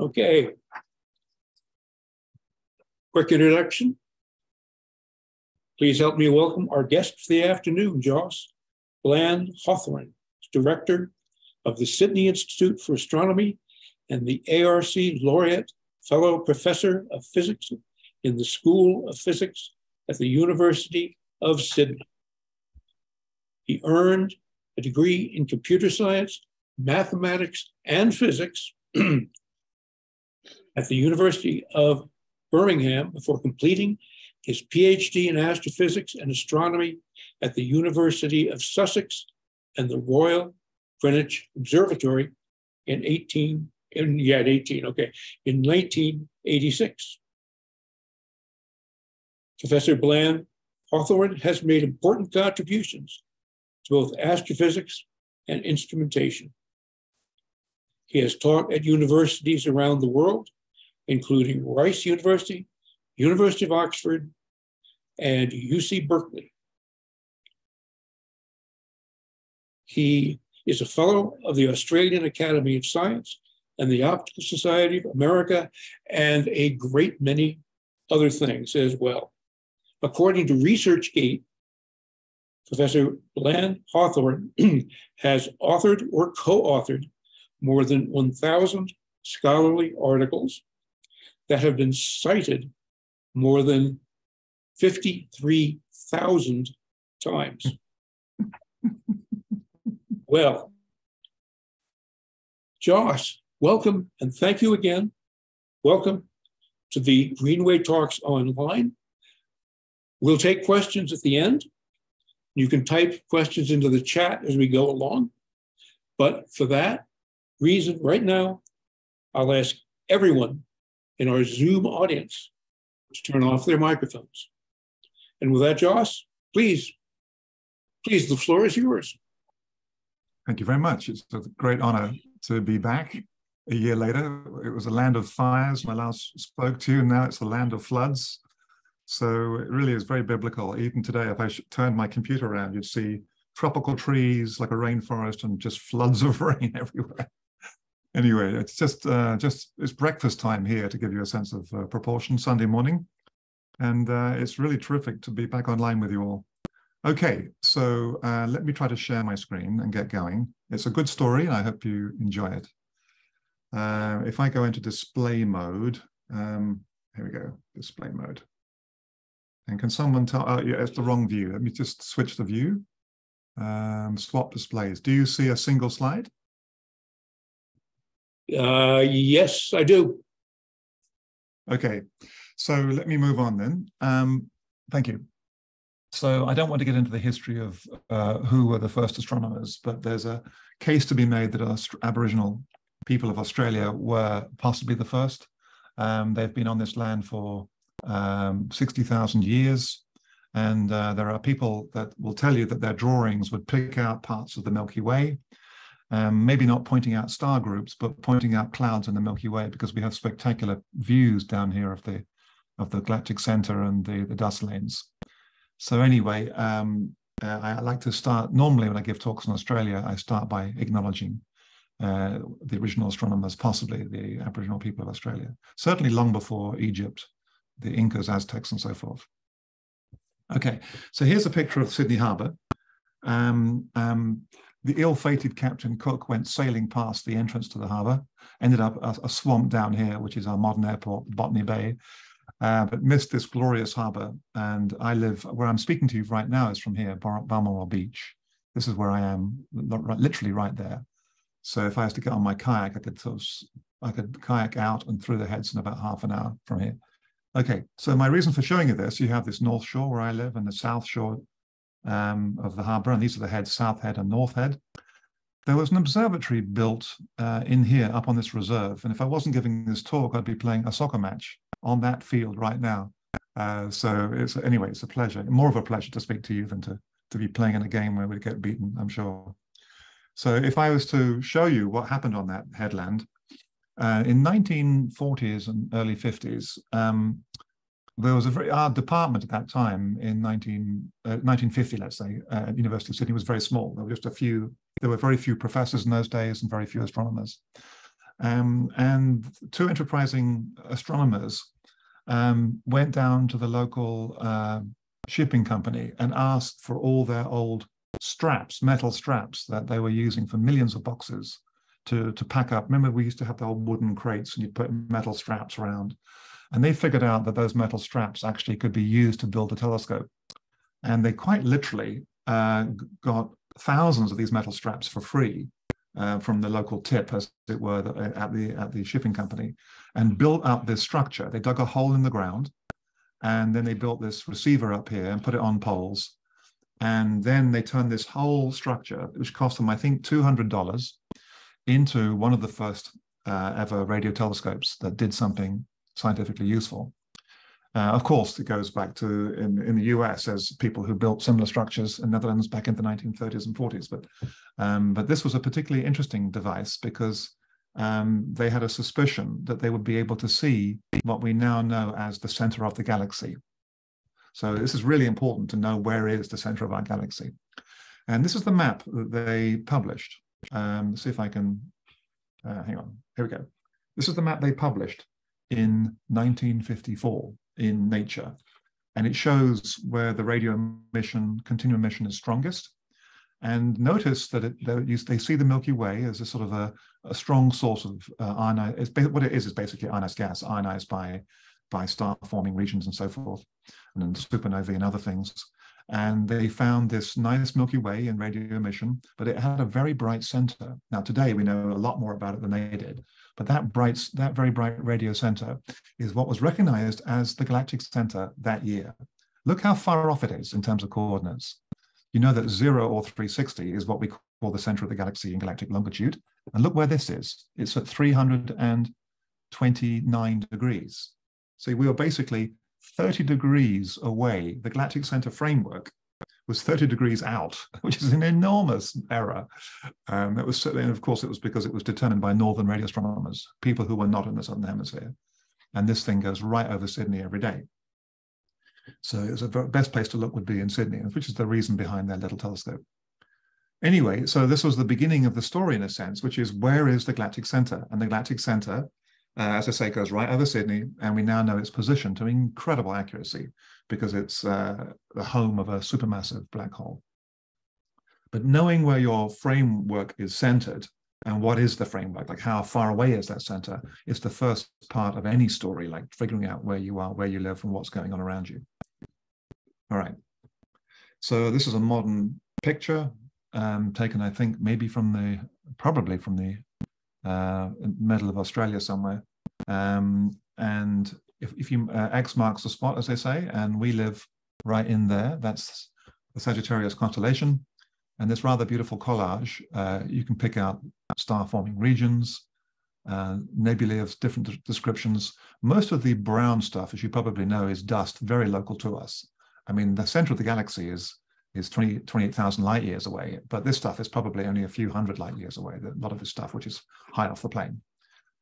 Okay. Quick introduction. Please help me welcome our guest for the afternoon, Joss Bland Hawthorne, Director of the Sydney Institute for Astronomy and the ARC Laureate Fellow Professor of Physics in the School of Physics at the University of Sydney. He earned a degree in computer science, mathematics, and physics at the University of Birmingham before completing his PhD in astrophysics and astronomy at the University of Sussex and the Royal Greenwich Observatory in 18, in, yeah, 18, okay, in 1986. Professor Bland Hawthorne has made important contributions to both astrophysics and instrumentation. He has taught at universities around the world, including Rice University, University of Oxford, and UC Berkeley. He is a fellow of the Australian Academy of Science and the Optical Society of America, and a great many other things as well. According to ResearchGate, Professor Bland Hawthorne has authored or co authored more than 1,000 scholarly articles that have been cited more than 53,000 times. well, Josh, welcome and thank you again. Welcome to the Greenway Talks Online. We'll take questions at the end. You can type questions into the chat as we go along. But for that reason, right now, I'll ask everyone in our Zoom audience to turn off their microphones. And with that, Joss, please, please, the floor is yours. Thank you very much. It's a great honor to be back a year later. It was a land of fires when I last spoke to you, and now it's the land of floods. So it really is very biblical. Even today, if I turned my computer around, you'd see tropical trees like a rainforest and just floods of rain everywhere. Anyway, it's just uh, just it's breakfast time here to give you a sense of uh, proportion Sunday morning, and uh, it's really terrific to be back online with you all. Okay, so uh, let me try to share my screen and get going. It's a good story, and I hope you enjoy it. Uh, if I go into display mode, um, here we go, display mode. And can someone tell, oh, yeah, it's the wrong view. Let me just switch the view. Um, swap displays. Do you see a single slide? Uh, yes, I do. Okay, so let me move on then. Um, thank you. So I don't want to get into the history of uh, who were the first astronomers, but there's a case to be made that Aboriginal people of Australia were possibly the first. Um, they've been on this land for um, 60,000 years. And uh, there are people that will tell you that their drawings would pick out parts of the Milky Way, um, maybe not pointing out star groups, but pointing out clouds in the Milky Way, because we have spectacular views down here of the of the galactic center and the, the dust lanes. So anyway, um, uh, I like to start, normally when I give talks in Australia, I start by acknowledging uh, the original astronomers, possibly the Aboriginal people of Australia, certainly long before Egypt the Incas, Aztecs, and so forth. Okay, so here's a picture of Sydney Harbour. Um, um, the ill-fated Captain Cook went sailing past the entrance to the harbour, ended up a, a swamp down here, which is our modern airport, Botany Bay, uh, but missed this glorious harbour. And I live where I'm speaking to you right now is from here, Bar- Balmoral Beach. This is where I am, literally right there. So if I was to get on my kayak, I could sort of, I could kayak out and through the heads in about half an hour from here. Okay, so my reason for showing you this, you have this North Shore where I live and the South Shore um, of the harbour, and these are the heads, South Head and North Head. There was an observatory built uh, in here up on this reserve, and if I wasn't giving this talk, I'd be playing a soccer match on that field right now. Uh, so it's anyway, it's a pleasure, more of a pleasure to speak to you than to to be playing in a game where we get beaten. I'm sure. So if I was to show you what happened on that headland, uh, in 1940s and early 50s, um, there was a very odd department at that time in 19, uh, 1950, let's say, uh, at University of Sydney was very small. There were just a few, there were very few professors in those days and very few astronomers. Um, and two enterprising astronomers um, went down to the local uh, shipping company and asked for all their old straps, metal straps that they were using for millions of boxes to, to pack up. Remember, we used to have the old wooden crates and you put metal straps around. And they figured out that those metal straps actually could be used to build a telescope. And they quite literally uh, got thousands of these metal straps for free uh, from the local tip, as it were, at the at the shipping company, and built up this structure. They dug a hole in the ground, and then they built this receiver up here and put it on poles, and then they turned this whole structure, which cost them, I think, two hundred dollars, into one of the first uh, ever radio telescopes that did something scientifically useful. Uh, of course, it goes back to in, in the US as people who built similar structures in Netherlands back in the 1930s and 40s. But um, but this was a particularly interesting device because um, they had a suspicion that they would be able to see what we now know as the center of the galaxy. So this is really important to know where is the center of our galaxy. And this is the map that they published. Um, see if I can, uh, hang on, here we go. This is the map they published in 1954 in nature. And it shows where the radio emission, continuum emission is strongest. And notice that it, they see the Milky Way as a sort of a, a strong source of uh, ionized, what it is is basically ionized gas, ionized by, by star-forming regions and so forth, and then supernovae and other things. And they found this nice Milky Way in radio emission, but it had a very bright center. Now, today we know a lot more about it than they did. But that bright, that very bright radio center is what was recognized as the galactic center that year. Look how far off it is in terms of coordinates. You know that zero or 360 is what we call the center of the galaxy in galactic longitude. And look where this is. It's at 329 degrees. So we are basically 30 degrees away. The galactic center framework was 30 degrees out, which is an enormous error. Um, it was, and of course, it was because it was determined by northern radio astronomers, people who were not in the southern hemisphere. And this thing goes right over Sydney every day. So it was the best place to look would be in Sydney, which is the reason behind their little telescope. Anyway, so this was the beginning of the story in a sense, which is where is the galactic center? And the galactic center, uh, as I say, goes right over Sydney, and we now know its position to incredible accuracy because it's uh, the home of a supermassive black hole. But knowing where your framework is centered and what is the framework, like how far away is that center, is the first part of any story, like figuring out where you are, where you live, and what's going on around you. All right. So this is a modern picture um, taken, I think, maybe from the, probably from the uh, middle of Australia somewhere. Um, and if, if you uh, X marks the spot, as they say, and we live right in there, that's the Sagittarius constellation. And this rather beautiful collage, uh, you can pick out star forming regions, uh, nebulae of different descriptions. Most of the brown stuff, as you probably know, is dust, very local to us. I mean, the center of the galaxy is is 20, 28,000 light years away, but this stuff is probably only a few hundred light years away, a lot of this stuff, which is high off the plane.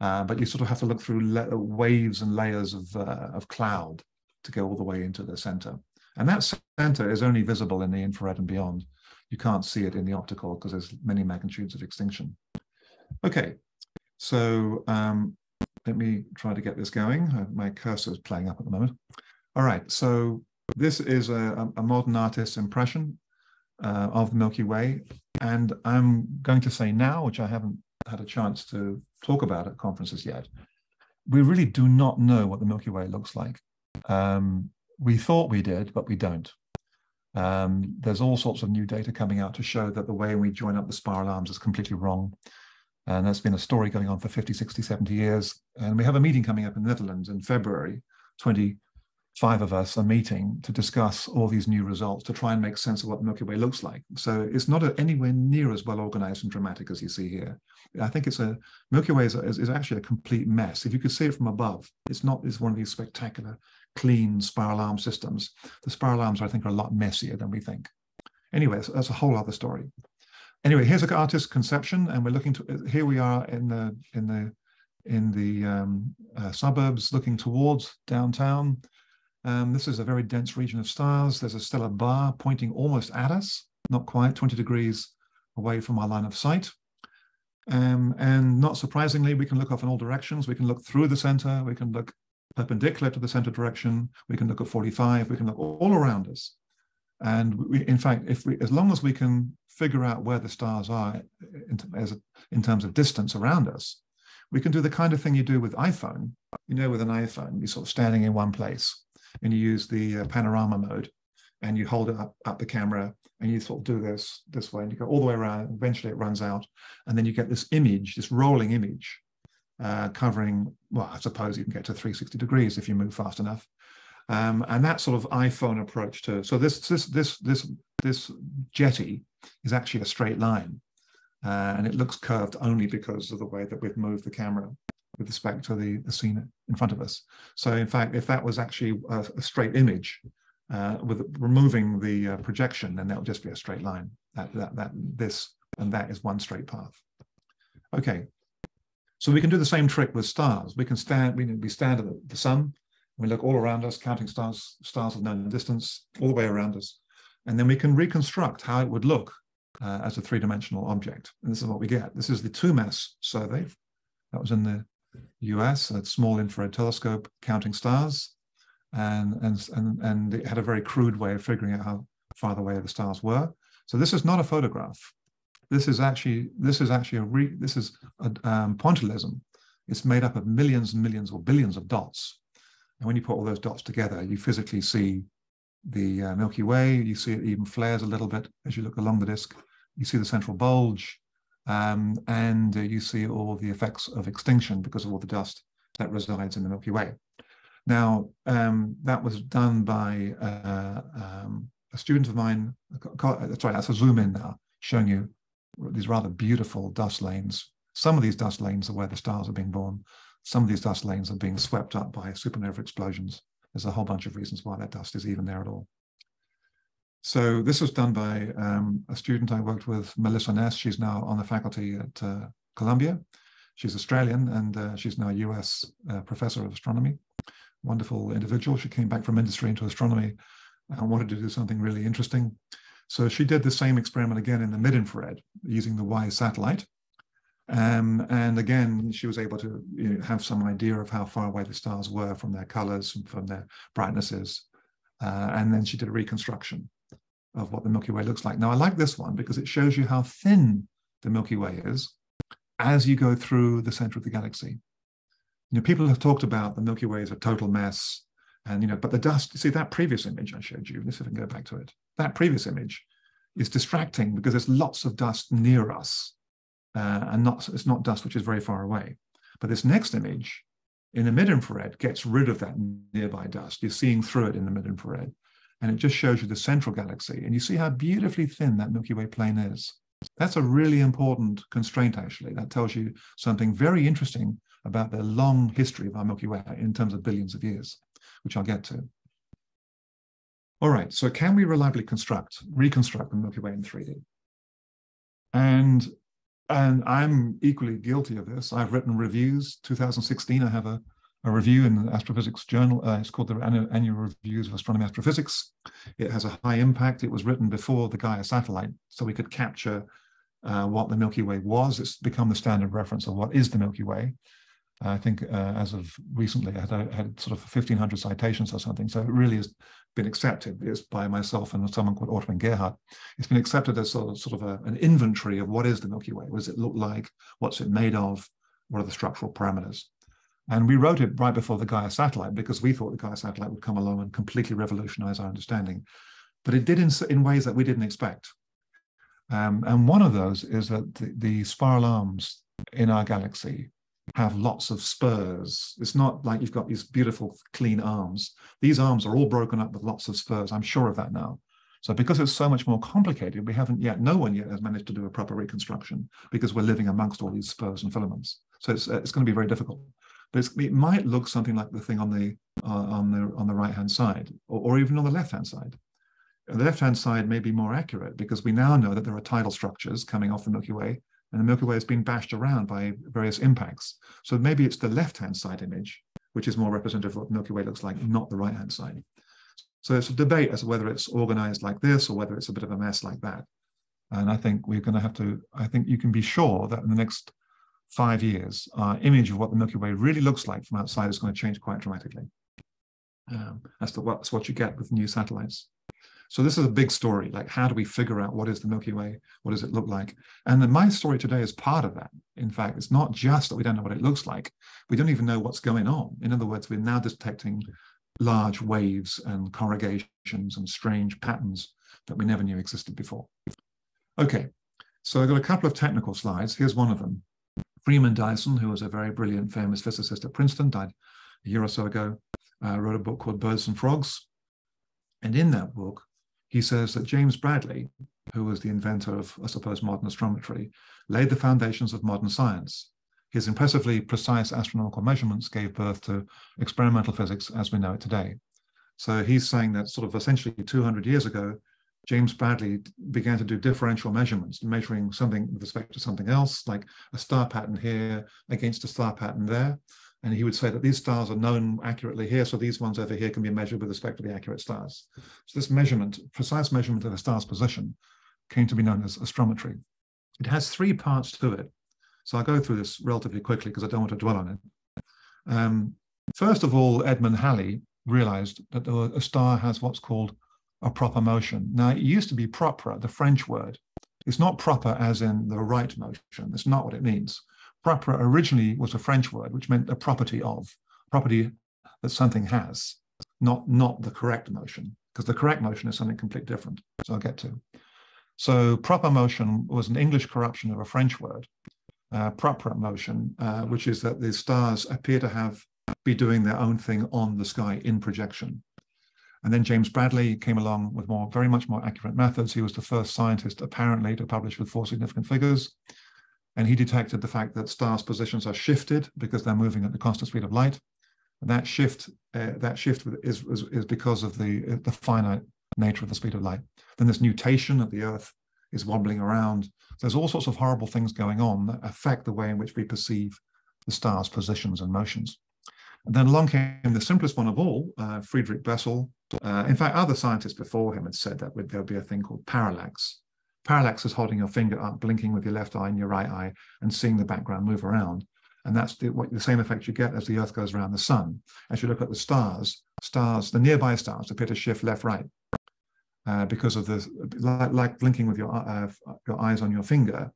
Uh, but you sort of have to look through waves and layers of, uh, of cloud to go all the way into the center. And that center is only visible in the infrared and beyond. You can't see it in the optical because there's many magnitudes of extinction. Okay, so um, let me try to get this going. Uh, my cursor is playing up at the moment. All right, so this is a, a modern artist's impression uh, of the Milky Way. And I'm going to say now, which I haven't had a chance to talk about at conferences yet, we really do not know what the Milky Way looks like. Um, we thought we did, but we don't. Um, there's all sorts of new data coming out to show that the way we join up the spiral arms is completely wrong. And there's been a story going on for 50, 60, 70 years. And we have a meeting coming up in the Netherlands in February 20, five of us are meeting to discuss all these new results to try and make sense of what the Milky Way looks like. So it's not anywhere near as well organized and dramatic as you see here. I think it's a Milky Way is, is, is, actually a complete mess. If you could see it from above, it's not it's one of these spectacular, clean spiral arm systems. The spiral arms, I think, are a lot messier than we think. Anyway, that's a whole other story. Anyway, here's an artist's conception, and we're looking to here we are in the in the in the um, uh, suburbs, looking towards downtown. Um, this is a very dense region of stars. There's a stellar bar pointing almost at us, not quite 20 degrees away from our line of sight. Um, and not surprisingly, we can look off in all directions. We can look through the center. We can look perpendicular to the center direction. We can look at 45. We can look all around us. And we, in fact, if we, as long as we can figure out where the stars are in, as in terms of distance around us, we can do the kind of thing you do with iPhone. You know, with an iPhone, you're sort of standing in one place and you use the uh, panorama mode and you hold up, up the camera and you sort of do this this way and you go all the way around eventually it runs out and then you get this image this rolling image uh, covering well i suppose you can get to 360 degrees if you move fast enough. Um, and that sort of iphone approach to so this this this this this jetty is actually a straight line uh, and it looks curved only because of the way that we've moved the camera with respect to the, the scene in front of us so in fact if that was actually a, a straight image uh, with removing the uh, projection, then that will just be a straight line. That, that, that, this and that is one straight path. Okay, so we can do the same trick with stars. We can stand, we, we stand at the, the sun, we look all around us, counting stars, stars of known distance, all the way around us. And then we can reconstruct how it would look uh, as a three-dimensional object. And this is what we get. This is the 2MASS survey. That was in the US, a small infrared telescope counting stars and, and, and, and it had a very crude way of figuring out how far away the stars were. So this is not a photograph. This is actually this is actually a re, this is a um, pointillism. It's made up of millions and millions or billions of dots. And when you put all those dots together, you physically see the uh, Milky Way. You see it even flares a little bit as you look along the disk. You see the central bulge, um, and uh, you see all the effects of extinction because of all the dust that resides in the Milky Way. Now, um, that was done by uh, um, a student of mine. Sorry, that's a zoom in now, showing you these rather beautiful dust lanes. Some of these dust lanes are where the stars are being born. Some of these dust lanes are being swept up by supernova explosions. There's a whole bunch of reasons why that dust is even there at all. So this was done by um, a student I worked with, Melissa Ness. She's now on the faculty at uh, Columbia. She's Australian and uh, she's now a US uh, professor of astronomy wonderful individual. She came back from industry into astronomy and wanted to do something really interesting. So she did the same experiment again in the mid-infrared using the WISE satellite. Um, and again, she was able to you know, have some idea of how far away the stars were from their colors and from their brightnesses. Uh, and then she did a reconstruction of what the Milky Way looks like. Now, I like this one because it shows you how thin the Milky Way is as you go through the center of the galaxy you know, people have talked about the Milky Way as a total mess, and you know, but the dust. See that previous image I showed you. Let's see if I can go back to it. That previous image is distracting because there's lots of dust near us, uh, and not it's not dust which is very far away. But this next image in the mid-infrared gets rid of that nearby dust. You're seeing through it in the mid-infrared, and it just shows you the central galaxy, and you see how beautifully thin that Milky Way plane is. That's a really important constraint, actually. That tells you something very interesting about the long history of our Milky Way in terms of billions of years, which I'll get to. All right, so can we reliably construct, reconstruct the Milky Way in 3D? And, and I'm equally guilty of this. I've written reviews. 2016, I have a, a review in the Astrophysics Journal. Uh, it's called the Annual Reviews of Astronomy Astrophysics. It has a high impact. It was written before the Gaia satellite, so we could capture uh, what the Milky Way was. It's become the standard reference of what is the Milky Way. I think uh, as of recently, I had, I had, sort of 1,500 citations or something. So it really has been accepted. It's by myself and someone called Ortwin Gerhard. It's been accepted as sort of, sort of a, an inventory of what is the Milky Way. What does it look like? What's it made of? What are the structural parameters? And we wrote it right before the Gaia satellite because we thought the Gaia satellite would come along and completely revolutionize our understanding. But it did in, in ways that we didn't expect. Um, and one of those is that the, the spiral arms in our galaxy have lots of spurs. It's not like you've got these beautiful, clean arms. These arms are all broken up with lots of spurs. I'm sure of that now. So because it's so much more complicated, we haven't yet, no one yet has managed to do a proper reconstruction because we're living amongst all these spurs and filaments. So it's, it's going to be very difficult. But it might look something like the thing on the uh, on the on the right hand side, or, or even on the left hand side. The left hand side may be more accurate because we now know that there are tidal structures coming off the Milky Way and the Milky Way has been bashed around by various impacts. So maybe it's the left-hand side image, which is more representative of what the Milky Way looks like, not the right-hand side. So it's a debate as to whether it's organized like this or whether it's a bit of a mess like that. And I think we're going to have to, I think you can be sure that in the next five years, our image of what the Milky Way really looks like from outside is going to change quite dramatically. Um, that's, the, that's what you get with new satellites. So this is a big story. Like, how do we figure out what is the Milky Way? What does it look like? And then my story today is part of that. In fact, it's not just that we don't know what it looks like. We don't even know what's going on. In other words, we're now detecting large waves and corrugations and strange patterns that we never knew existed before. Okay, so I've got a couple of technical slides. Here's one of them. Freeman Dyson, who was a very brilliant, famous physicist at Princeton, died a year or so ago, uh, wrote a book called Birds and Frogs. And in that book, he says that James Bradley, who was the inventor of, I suppose, modern astrometry, laid the foundations of modern science. His impressively precise astronomical measurements gave birth to experimental physics as we know it today. So he's saying that sort of essentially 200 years ago, James Bradley began to do differential measurements, measuring something with respect to something else, like a star pattern here against a star pattern there. And he would say that these stars are known accurately here, so these ones over here can be measured with respect to the accurate stars. So this measurement, precise measurement of a star's position, came to be known as astrometry. It has three parts to it. So I'll go through this relatively quickly because I don't want to dwell on it. Um, first of all, Edmund Halley realized that a star has what's called a proper motion. Now, it used to be propre, the French word. It's not proper as in the right motion. It's not what it means. Proper originally was a French word, which meant a property of, property that something has, not, not the correct motion, because the correct motion is something completely different. So I'll get to. So proper motion was an English corruption of a French word, uh, proper motion, uh, which is that the stars appear to have be doing their own thing on the sky in projection. And then James Bradley came along with more, very much more accurate methods. He was the first scientist, apparently, to publish with four significant figures. And he detected the fact that stars' positions are shifted because they're moving at the constant speed of light. And that shift, uh, that shift is, is, is because of the, the finite nature of the speed of light. Then this nutation that the Earth is wobbling around. There's all sorts of horrible things going on that affect the way in which we perceive the stars' positions and motions. And then along came the simplest one of all, uh, Friedrich Bessel. Uh, in fact, other scientists before him had said that there'll be a thing called parallax. Parallax is holding your finger up, blinking with your left eye and your right eye, and seeing the background move around. And that's the, what, the same effect you get as the Earth goes around the sun. As you look at the stars, stars, the nearby stars appear to shift left-right uh, because of the like, like, blinking with your uh, your eyes on your finger.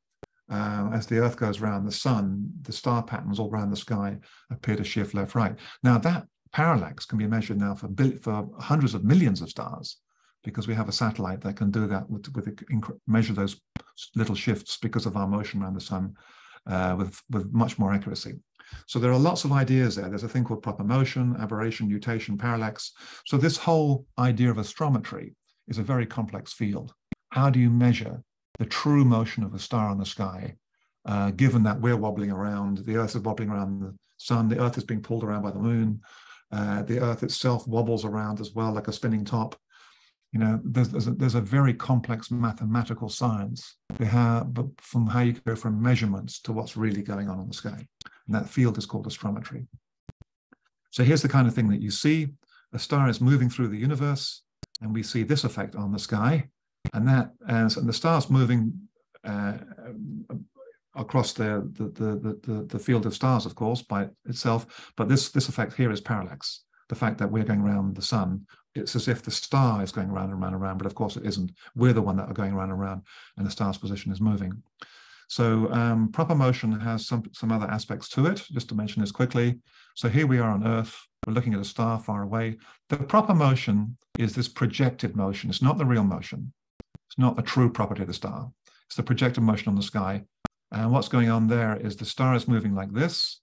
Uh, as the Earth goes around the sun, the star patterns all around the sky appear to shift left right. Now that parallax can be measured now for for hundreds of millions of stars, because we have a satellite that can do that with, with measure those little shifts because of our motion around the sun uh, with with much more accuracy. So there are lots of ideas there. There's a thing called proper motion, aberration, nutation, parallax. So this whole idea of astrometry is a very complex field. How do you measure the true motion of a star on the sky, uh, given that we're wobbling around, the Earth is wobbling around the sun, the Earth is being pulled around by the moon, uh, the Earth itself wobbles around as well, like a spinning top. You know, there's, there's, a, there's a very complex mathematical science from how you go from measurements to what's really going on in the sky. And that field is called astrometry. So here's the kind of thing that you see. A star is moving through the universe, and we see this effect on the sky and that as and the stars moving uh, across the the, the the the field of stars, of course, by itself. But this this effect here is parallax. The fact that we're going around the sun, it's as if the star is going around and around and around, but of course it isn't. We're the one that are going around and around, and the star's position is moving. So um, proper motion has some some other aspects to it. Just to mention this quickly. So here we are on Earth. We're looking at a star far away. The proper motion is this projected motion. It's not the real motion. It's not a true property of the star. It's the projected motion on the sky. And what's going on there is the star is moving like this.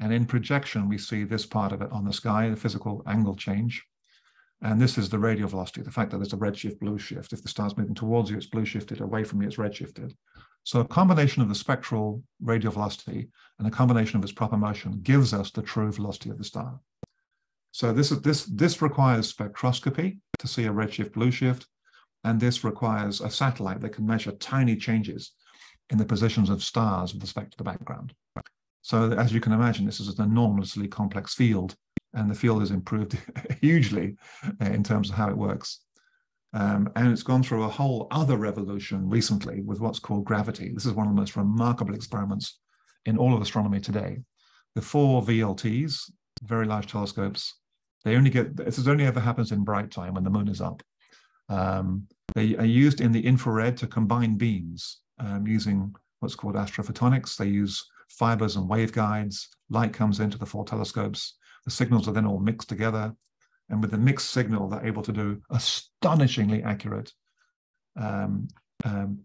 And in projection, we see this part of it on the sky, the physical angle change. And this is the radial velocity, the fact that there's a redshift blue shift. If the star's moving towards you, it's blue shifted, away from you, it's redshifted. So a combination of the spectral radial velocity and a combination of its proper motion gives us the true velocity of the star. So this, is, this, this requires spectroscopy to see a redshift blue shift. And this requires a satellite that can measure tiny changes in the positions of stars with respect to the background. So as you can imagine, this is an enormously complex field, and the field has improved hugely uh, in terms of how it works. Um, and it's gone through a whole other revolution recently with what's called gravity. This is one of the most remarkable experiments in all of astronomy today. The four VLTs, very large telescopes, they only get, this only ever happens in bright time when the moon is up. Um, they are used in the infrared to combine beams um, using what's called astrophotonics. They use fibers and waveguides. Light comes into the four telescopes. The signals are then all mixed together. And with the mixed signal, they're able to do astonishingly accurate um, um,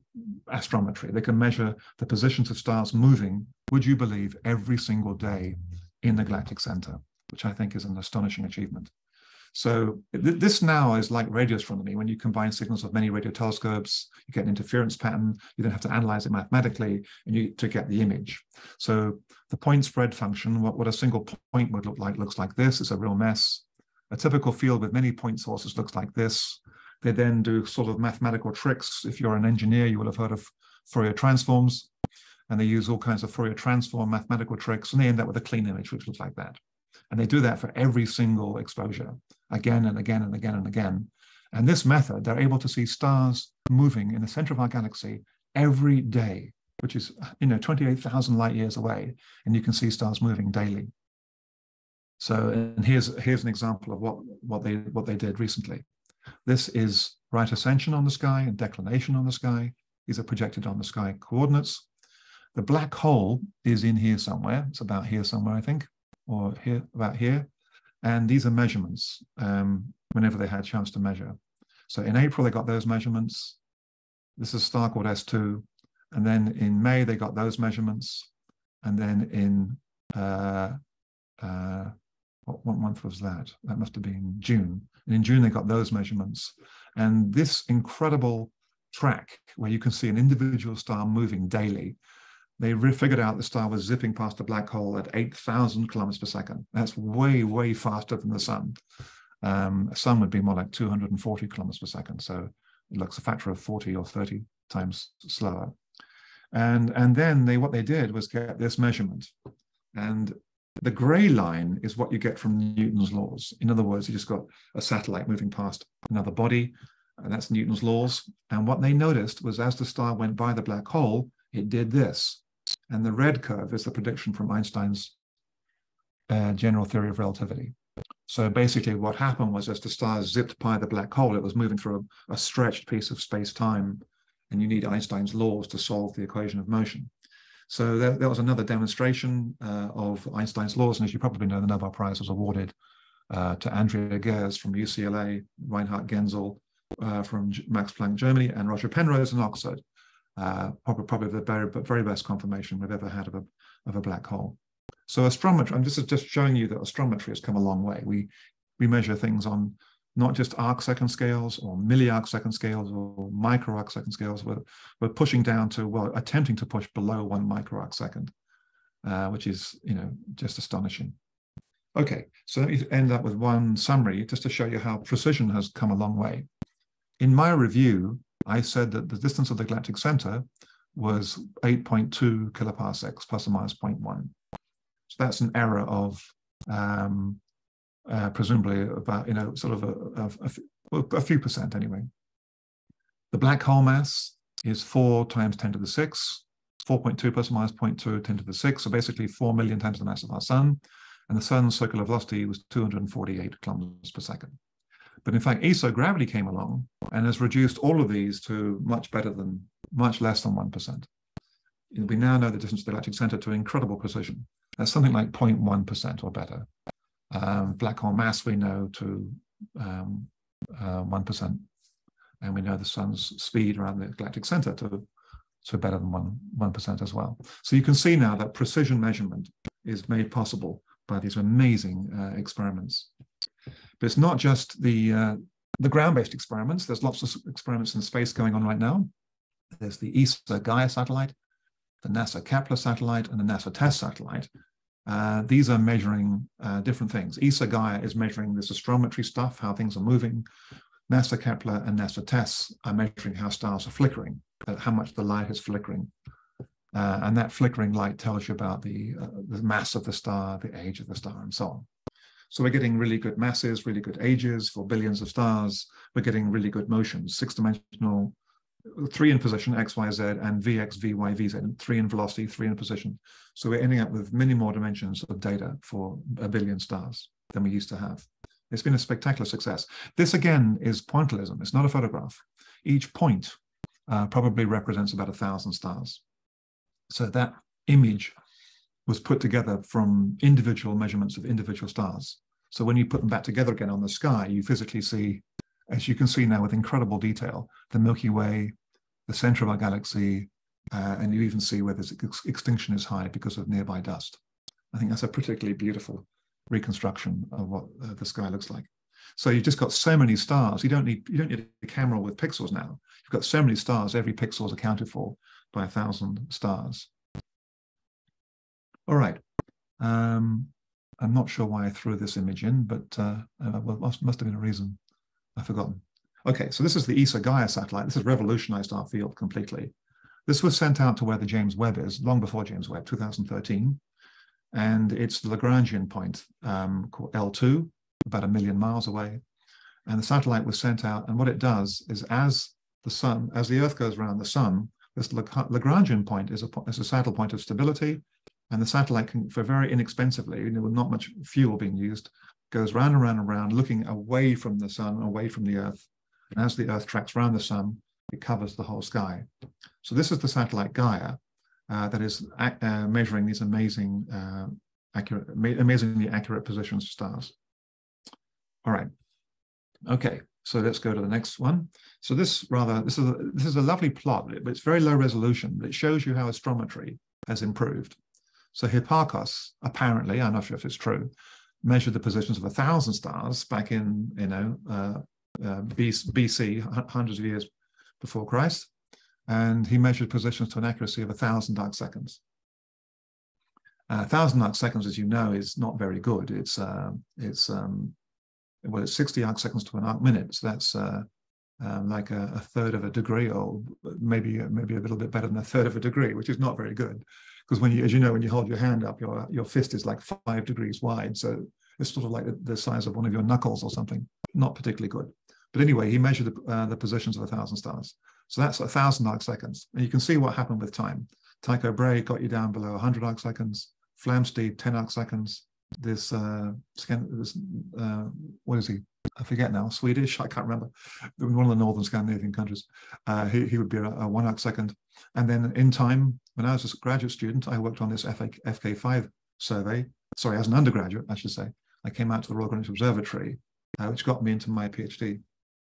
astrometry. They can measure the positions of stars moving, would you believe, every single day in the galactic center, which I think is an astonishing achievement. So th this now is like radio astronomy. When you combine signals of many radio telescopes, you get an interference pattern. You then have to analyze it mathematically and you to get the image. So the point spread function, what, what a single point would look like, looks like this. It's a real mess. A typical field with many point sources looks like this. They then do sort of mathematical tricks. If you're an engineer, you will have heard of Fourier transforms. And they use all kinds of Fourier transform mathematical tricks, and they end up with a clean image, which looks like that. And they do that for every single exposure, again and again and again and again. And this method, they're able to see stars moving in the center of our galaxy every day, which is, you know, 28,000 light years away. And you can see stars moving daily. So, and here's, here's an example of what, what, they, what they did recently. This is right ascension on the sky and declination on the sky. These are projected on the sky coordinates. The black hole is in here somewhere. It's about here somewhere, I think or here, about here. And these are measurements um, whenever they had a chance to measure. So in April, they got those measurements. This is star called S2. And then in May, they got those measurements. And then in, uh, uh, what, what month was that? That must have been June. And in June, they got those measurements. And this incredible track where you can see an individual star moving daily they figured out the star was zipping past a black hole at 8,000 kilometers per second. That's way, way faster than the sun. Um, a sun would be more like 240 kilometers per second. So it looks a factor of 40 or 30 times slower. And, and then they what they did was get this measurement. And the gray line is what you get from Newton's laws. In other words, you just got a satellite moving past another body, and that's Newton's laws. And what they noticed was as the star went by the black hole, it did this. And the red curve is the prediction from Einstein's uh, general theory of relativity. So basically what happened was as the star zipped by the black hole, it was moving through a, a stretched piece of space-time, and you need Einstein's laws to solve the equation of motion. So that, that was another demonstration uh, of Einstein's laws. And as you probably know, the Nobel Prize was awarded uh, to Andrea Ghez from UCLA, Reinhard Genzel uh, from Max Planck, Germany, and Roger Penrose in Oxford uh, probably, probably the very, very best confirmation we've ever had of a, of a black hole. So astrometry, I'm just, just showing you that astrometry has come a long way. We, we measure things on not just arc second scales or milli-arc second scales or micro arc second scales. We're, we're pushing down to, well, attempting to push below one micro arc second, uh, which is, you know, just astonishing. Okay, so let me end up with one summary just to show you how precision has come a long way. In my review, I said that the distance of the galactic center was 8.2 kiloparsecs plus or minus 0.1. So that's an error of um, uh, presumably about, you know, sort of a, a, a, a, few percent anyway. The black hole mass is 4 times 10 to the 6, 4.2 plus or minus 0.2, 10 to the 6, so basically 4 million times the mass of our sun. And the sun's circular velocity was 248 kilometers per second. But in fact, ESO gravity came along and has reduced all of these to much better than, much less than 1%. We now know the distance to the galactic center to incredible precision. That's something like 0.1% or better. Um, black hole mass we know to um, uh, 1%. And we know the sun's speed around the galactic center to, to better than 1%, 1% as well. So you can see now that precision measurement is made possible by these amazing uh, experiments. But it's not just the, uh, the ground-based experiments. There's lots of experiments in space going on right now. There's the ESA Gaia satellite, the NASA Kepler satellite, and the NASA TESS satellite. Uh, these are measuring uh, different things. ESA Gaia is measuring this astrometry stuff, how things are moving. NASA Kepler and NASA TESS are measuring how stars are flickering, uh, how much the light is flickering. Uh, and that flickering light tells you about the, uh, the mass of the star, the age of the star, and so on. So we're getting really good masses, really good ages for billions of stars. We're getting really good motions, six-dimensional, three in position, x, y, z, and vx, vz, three in velocity, three in position. So we're ending up with many more dimensions of data for a billion stars than we used to have. It's been a spectacular success. This again is pointillism. It's not a photograph. Each point uh, probably represents about a thousand stars. So that image was put together from individual measurements of individual stars. So when you put them back together again on the sky, you physically see, as you can see now with incredible detail, the Milky Way, the center of our galaxy, uh, and you even see where this ex extinction is high because of nearby dust. I think that's a particularly beautiful reconstruction of what uh, the sky looks like. So you've just got so many stars. You don't need you don't need a camera with pixels now. You've got so many stars. Every pixel is accounted for by a thousand stars. All right. Um, I'm not sure why I threw this image in, but uh, uh, well, must, must have been a reason. I've forgotten. Okay, so this is the ESA Gaia satellite. This has revolutionized our field completely. This was sent out to where the James Webb is, long before James Webb, 2013. And it's the Lagrangian point um, called L2, about a million miles away. And the satellite was sent out. And what it does is as the sun, as the Earth goes around the sun, this Lagrangian point is a, is a saddle point of stability and the satellite can, for very inexpensively, you know, with not much fuel being used, goes round and round and round, looking away from the sun, away from the Earth. And as the Earth tracks around the sun, it covers the whole sky. So this is the satellite Gaia uh, that is uh, measuring these amazing, uh, accurate, amazingly accurate positions of stars. All right. Okay, so let's go to the next one. So this rather, this is a, this is a lovely plot, but it's very low resolution, but it shows you how astrometry has improved. So Hipparchus, apparently, I'm not sure if it's true, measured the positions of a thousand stars back in, you know, uh, uh, BC, hundreds of years before Christ, and he measured positions to an accuracy of a thousand arc seconds. A thousand arc seconds, as you know, is not very good. It's uh, it's um, well, it's 60 arc seconds to an arc minute. So that's uh, um, like a, a, third of a degree, or maybe maybe a little bit better than a third of a degree, which is not very good because when you, as you know, when you hold your hand up, your your fist is like five degrees wide, so it's sort of like the, size of one of your knuckles or something. Not particularly good. But anyway, he measured the, uh, the positions of a thousand stars. So that's a thousand arc seconds, and you can see what happened with time. Tycho Brahe got you down below 100 arc seconds. Flamsteed 10 arc seconds. This, uh, this uh, what is he? I forget now. Swedish, I can't remember. One of the northern Scandinavian countries. Uh, he, he would be a, a one arc second. And then in time, when I was a graduate student, I worked on this FK5 survey. Sorry, as an undergraduate, I should say. I came out to the Royal Greenwich Observatory, uh, which got me into my PhD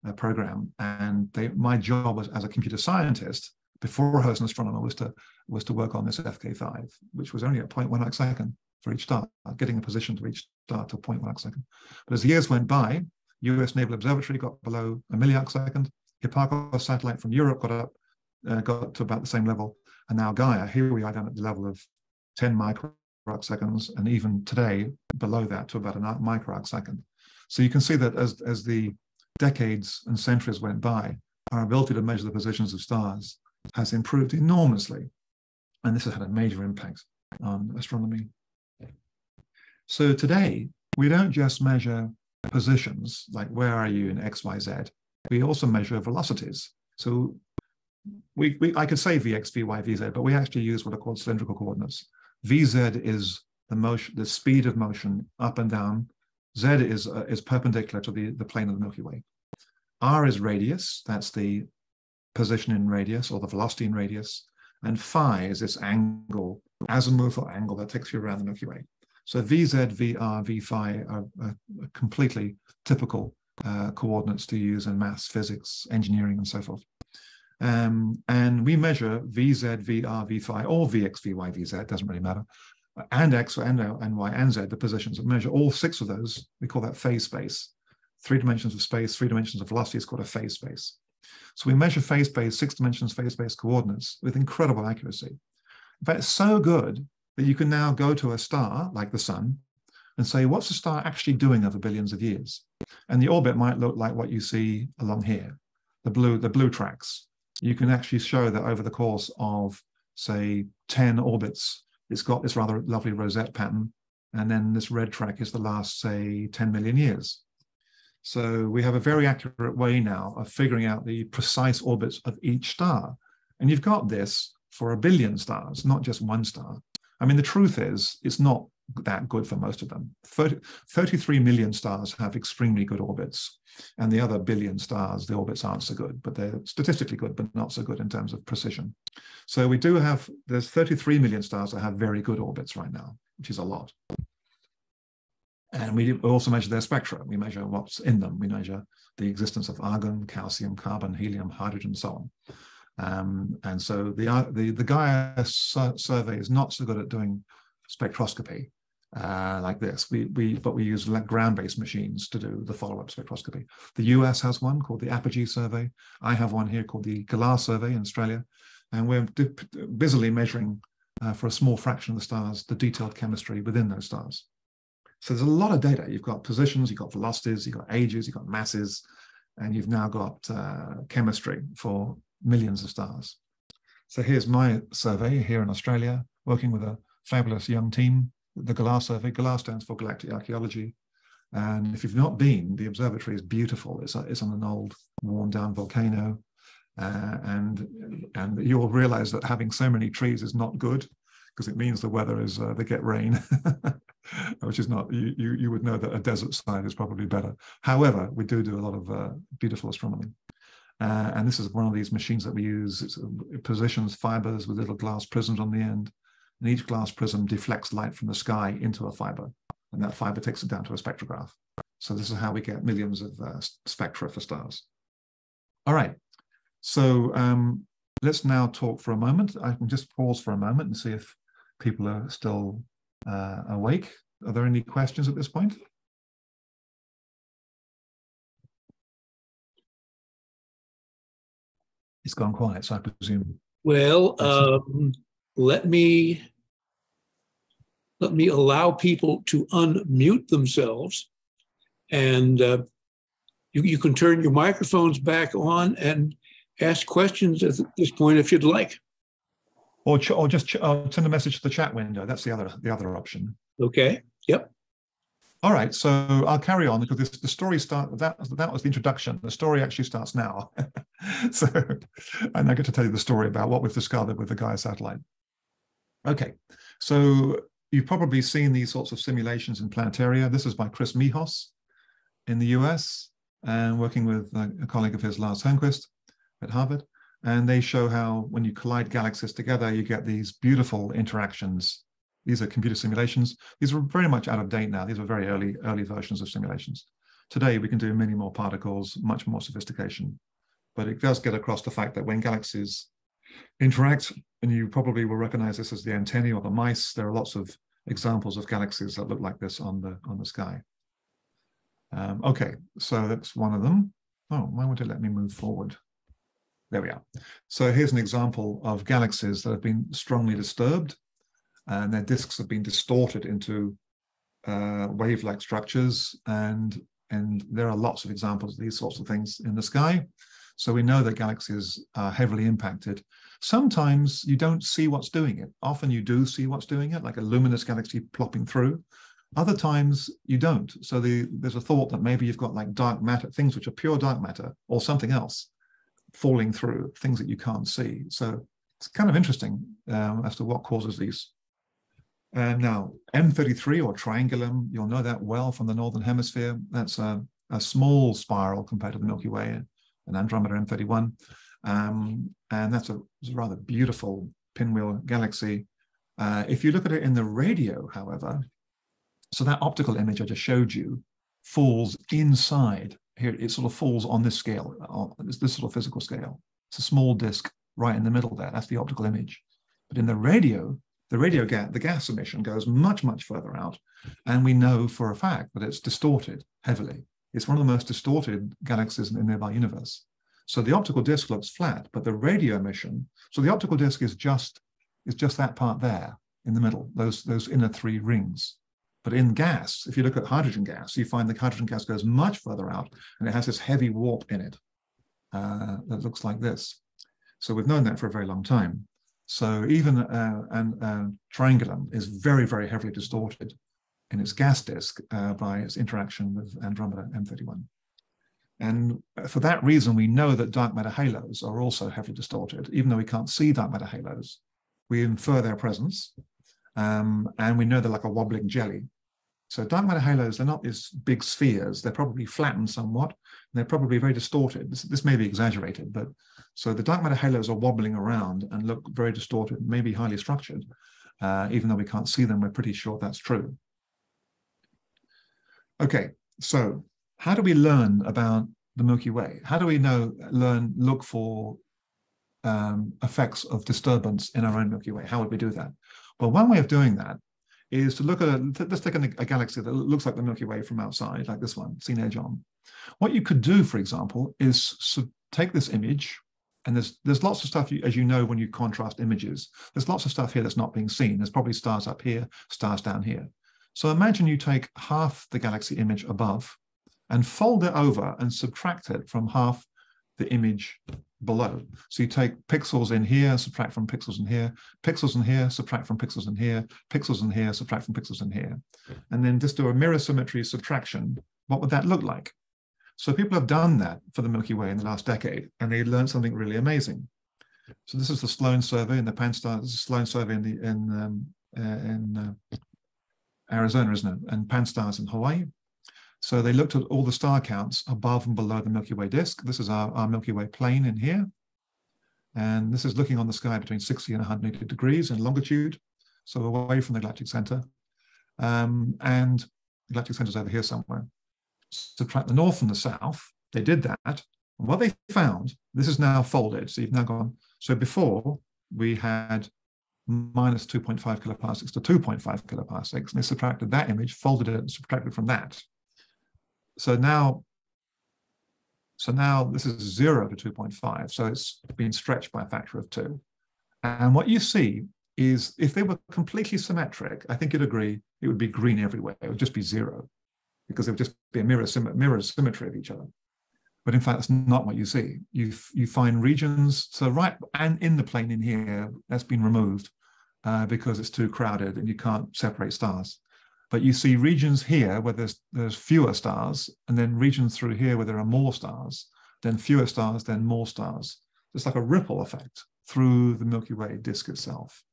uh, program. And they, my job was as a computer scientist before I was an astronomer was to was to work on this FK5, which was only at 0.1 arc second for each star, getting a position to each star to 0.1 arc second. But as the years went by, US Naval Observatory got below a milliarc second. Hipparcos satellite from Europe got up uh, got to about the same level. And now Gaia, here we are down at the level of 10 microarc seconds, and even today below that to about a microarc second. So you can see that as, as the decades and centuries went by, our ability to measure the positions of stars has improved enormously. And this has had a major impact on astronomy. So today, we don't just measure positions, like where are you in X, Y, Z, we also measure velocities. So we, we I could say Vx, Vy, Vz, but we actually use what are called cylindrical coordinates. Vz is the motion, the speed of motion up and down. Z is uh, is perpendicular to the, the plane of the Milky Way. R is radius, that's the position in radius or the velocity in radius. And phi is this angle, azimuthal angle that takes you around the Milky Way. So VZ, VR, V are, are completely typical uh, coordinates to use in maths, physics, engineering, and so forth. Um, and we measure VZ, VR, V or VX, VY, VZ, doesn't really matter, and X, and, and Y, and Z, the positions. We measure all six of those. We call that phase space. Three dimensions of space, three dimensions of velocity is called a phase space. So we measure phase space, six dimensions phase space coordinates with incredible accuracy. In fact, it's so good that you can now go to a star like the sun and say, what's the star actually doing over billions of years? And the orbit might look like what you see along here, the blue, the blue tracks you can actually show that over the course of, say, 10 orbits, it's got this rather lovely rosette pattern. And then this red track is the last, say, 10 million years. So we have a very accurate way now of figuring out the precise orbits of each star. And you've got this for a billion stars, not just one star. I mean, the truth is, it's not that good for most of them. 30, 33 million stars have extremely good orbits, and the other billion stars, the orbits aren't so good, but they're statistically good, but not so good in terms of precision. So we do have, there's 33 million stars that have very good orbits right now, which is a lot. And we also measure their spectra. We measure what's in them. We measure the existence of argon, calcium, carbon, helium, hydrogen, so on. Um, and so the, uh, the, the Gaia survey is not so good at doing spectroscopy uh, like this. We, we, but we use ground-based machines to do the follow-up spectroscopy. The US has one called the Apogee survey. I have one here called the GALAH survey in Australia. And we're busily measuring uh, for a small fraction of the stars, the detailed chemistry within those stars. So there's a lot of data. You've got positions, you've got velocities, you've got ages, you've got masses, and you've now got uh, chemistry for millions of stars. So here's my survey here in Australia, working with a fabulous young team, the GALAH survey. GALAH stands for Galactic Archaeology. And if you've not been, the observatory is beautiful. It's, a, it's on an old worn down volcano. Uh, and, and you'll realize that having so many trees is not good because it means the weather is, uh, they get rain, which is not, you, you, you would know that a desert side is probably better. However, we do do a lot of uh, beautiful astronomy. Uh, and this is one of these machines that we use. it positions fibers with little glass prisms on the end. And each glass prism deflects light from the sky into a fiber. And that fiber takes it down to a spectrograph. So this is how we get millions of uh, spectra for stars. All right. So um, let's now talk for a moment. I can just pause for a moment and see if people are still uh, awake. Are there any questions at this point? It's gone quiet, so I presume. Well, um, let me let me allow people to unmute themselves, and uh, you, you can turn your microphones back on and ask questions at this point if you'd like. Or, or just ch- uh, send a message to the chat window. That's the other the other option. Okay. Yep. All right, so I'll carry on because this, the story start that that was the introduction. The story actually starts now. so, and I get to tell you the story about what we've discovered with the Gaia satellite. Okay, so you've probably seen these sorts of simulations in Planetaria. This is by Chris Mihos in the US and working with uh, a colleague of his, Lars Hernquist at Harvard. And they show how when you collide galaxies together, you get these beautiful interactions these are computer simulations. These are very much out of date now. These are very early, early versions of simulations. Today, we can do many more particles, much more sophistication. But it does get across the fact that when galaxies interact, and you probably will recognize this as the antennae or the mice, there are lots of examples of galaxies that look like this on the, on the sky. Um, okay, so that's one of them. Oh, why would it let me move forward? There we are. So here's an example of galaxies that have been strongly disturbed and their disks have been distorted into uh, wave-like structures, and and there are lots of examples of these sorts of things in the sky. So we know that galaxies are heavily impacted. Sometimes you don't see what's doing it. Often you do see what's doing it, like a luminous galaxy plopping through. Other times you don't. So the, there's a thought that maybe you've got like dark matter, things which are pure dark matter, or something else falling through, things that you can't see. So it's kind of interesting um, as to what causes these and now, M33 or triangulum, you'll know that well from the Northern Hemisphere. That's a, a small spiral compared to the Milky Way and Andromeda M31. Um, and that's a, a, rather beautiful pinwheel galaxy. Uh, if you look at it in the radio, however, so that optical image I just showed you falls inside here. It sort of falls on this scale, on this, this sort of physical scale. It's a small disk right in the middle there. That's the optical image. But in the radio, the radio gas, the gas emission goes much, much further out. And we know for a fact that it's distorted heavily. It's one of the most distorted galaxies in the nearby universe. So the optical disk looks flat, but the radio emission, so the optical disk is just is just that part there in the middle, those, those inner three rings. But in gas, if you look at hydrogen gas, you find the hydrogen gas goes much further out and it has this heavy warp in it uh, that looks like this. So we've known that for a very long time. So even uh, an, uh, triangulum is very, very heavily distorted in its gas disk uh, by its interaction with Andromeda M31. And for that reason, we know that dark matter halos are also heavily distorted. Even though we can't see dark matter halos, we infer their presence. Um, and we know they're like a wobbling jelly. So dark matter halos, they're not these big spheres. They're probably flattened somewhat. they're probably very distorted. This, this may be exaggerated, but so the dark matter halos are wobbling around and look very distorted, maybe highly structured. Uh, even though we can't see them, we're pretty sure that's true. Okay, so how do we learn about the Milky Way? How do we know, learn, look for um, effects of disturbance in our own Milky Way? How would we do that? Well, one way of doing that is to look at, a, let's take a, a galaxy that looks like the Milky Way from outside, like this one, seen edge on. What you could do, for example, is take this image, and there's there's lots of stuff you, as you know when you contrast images. There's lots of stuff here that's not being seen. There's probably stars up here, stars down here. So imagine you take half the galaxy image above and fold it over and subtract it from half the image below. So you take pixels in here, subtract from pixels in here, pixels in here, subtract from pixels in here, pixels in here, subtract from pixels in here. And then just do a mirror symmetry subtraction. What would that look like? So people have done that for the Milky Way in the last decade, and they learned something really amazing. So this is the Sloan survey in the Pan-STARRS, this is Sloan survey in the in um, uh, in uh, Arizona, isn't it? And Pan-STARRS in Hawaii. So they looked at all the star counts above and below the Milky Way disk. This is our, our Milky Way plane in here. And this is looking on the sky between 60 and 180 degrees in longitude, so away from the galactic center. Um, and the galactic center is over here somewhere. Subtract the north from the south. They did that. And what they found, this is now folded. So you've now gone. So before we had minus 2.5 kiloparsecs to 2.5 kiloparsecs, and they subtracted that image, folded it, and subtracted from that. So now, so now this is zero to 2.5, so it's been stretched by a factor of two. And what you see is if they were completely symmetric, I think you'd agree it would be green everywhere. It would just be zero because it would just be a mirror, mirror symmetry of each other. But in fact, that's not what you see. You, you find regions, so right and in the plane in here, that's been removed uh, because it's too crowded and you can't separate stars. But you see regions here where there's, there's fewer stars, and then regions through here where there are more stars, then fewer stars, then more stars. It's like a ripple effect through the Milky Way disk itself.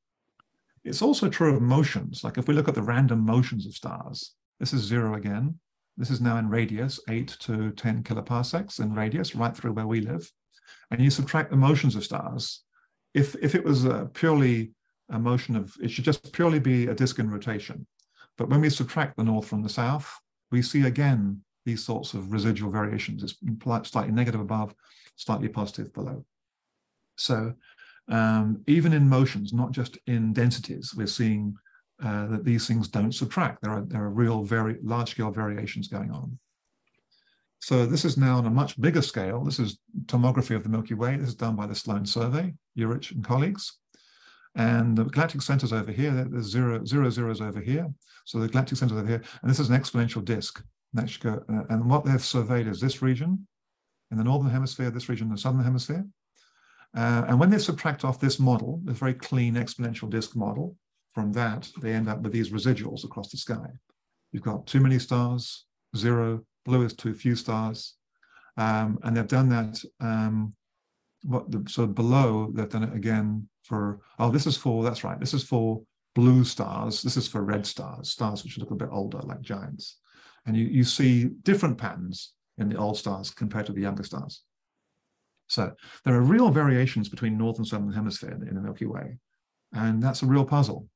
It's also true of motions. Like if we look at the random motions of stars, this is zero again. This is now in radius, 8 to 10 kiloparsecs in radius, right through where we live. And you subtract the motions of stars. If, if it was a purely a motion of, it should just purely be a disk in rotation. But when we subtract the north from the south, we see again these sorts of residual variations. It's slightly negative above, slightly positive below. So um, even in motions, not just in densities, we're seeing uh, that these things don't subtract. There are, there are real very large scale variations going on. So this is now on a much bigger scale. This is tomography of the Milky Way. This is done by the Sloan Survey, Jurić and colleagues. And the galactic center is over here. There's zero, zero zeros over here. So the galactic center is over here. And this is an exponential disk. Uh, and what they've surveyed is this region in the northern hemisphere, this region in the southern hemisphere. Uh, and when they subtract off this model, this very clean exponential disk model, from that, they end up with these residuals across the sky. You've got too many stars, zero, blue is too few stars. Um, and they've done that, um, what the, so below, they've done it again for, oh, this is for, that's right, this is for blue stars. This is for red stars, stars which look a bit older, like giants. And you, you see different patterns in the old stars compared to the younger stars. So there are real variations between north and southern hemisphere in the Milky Way. And that's a real puzzle.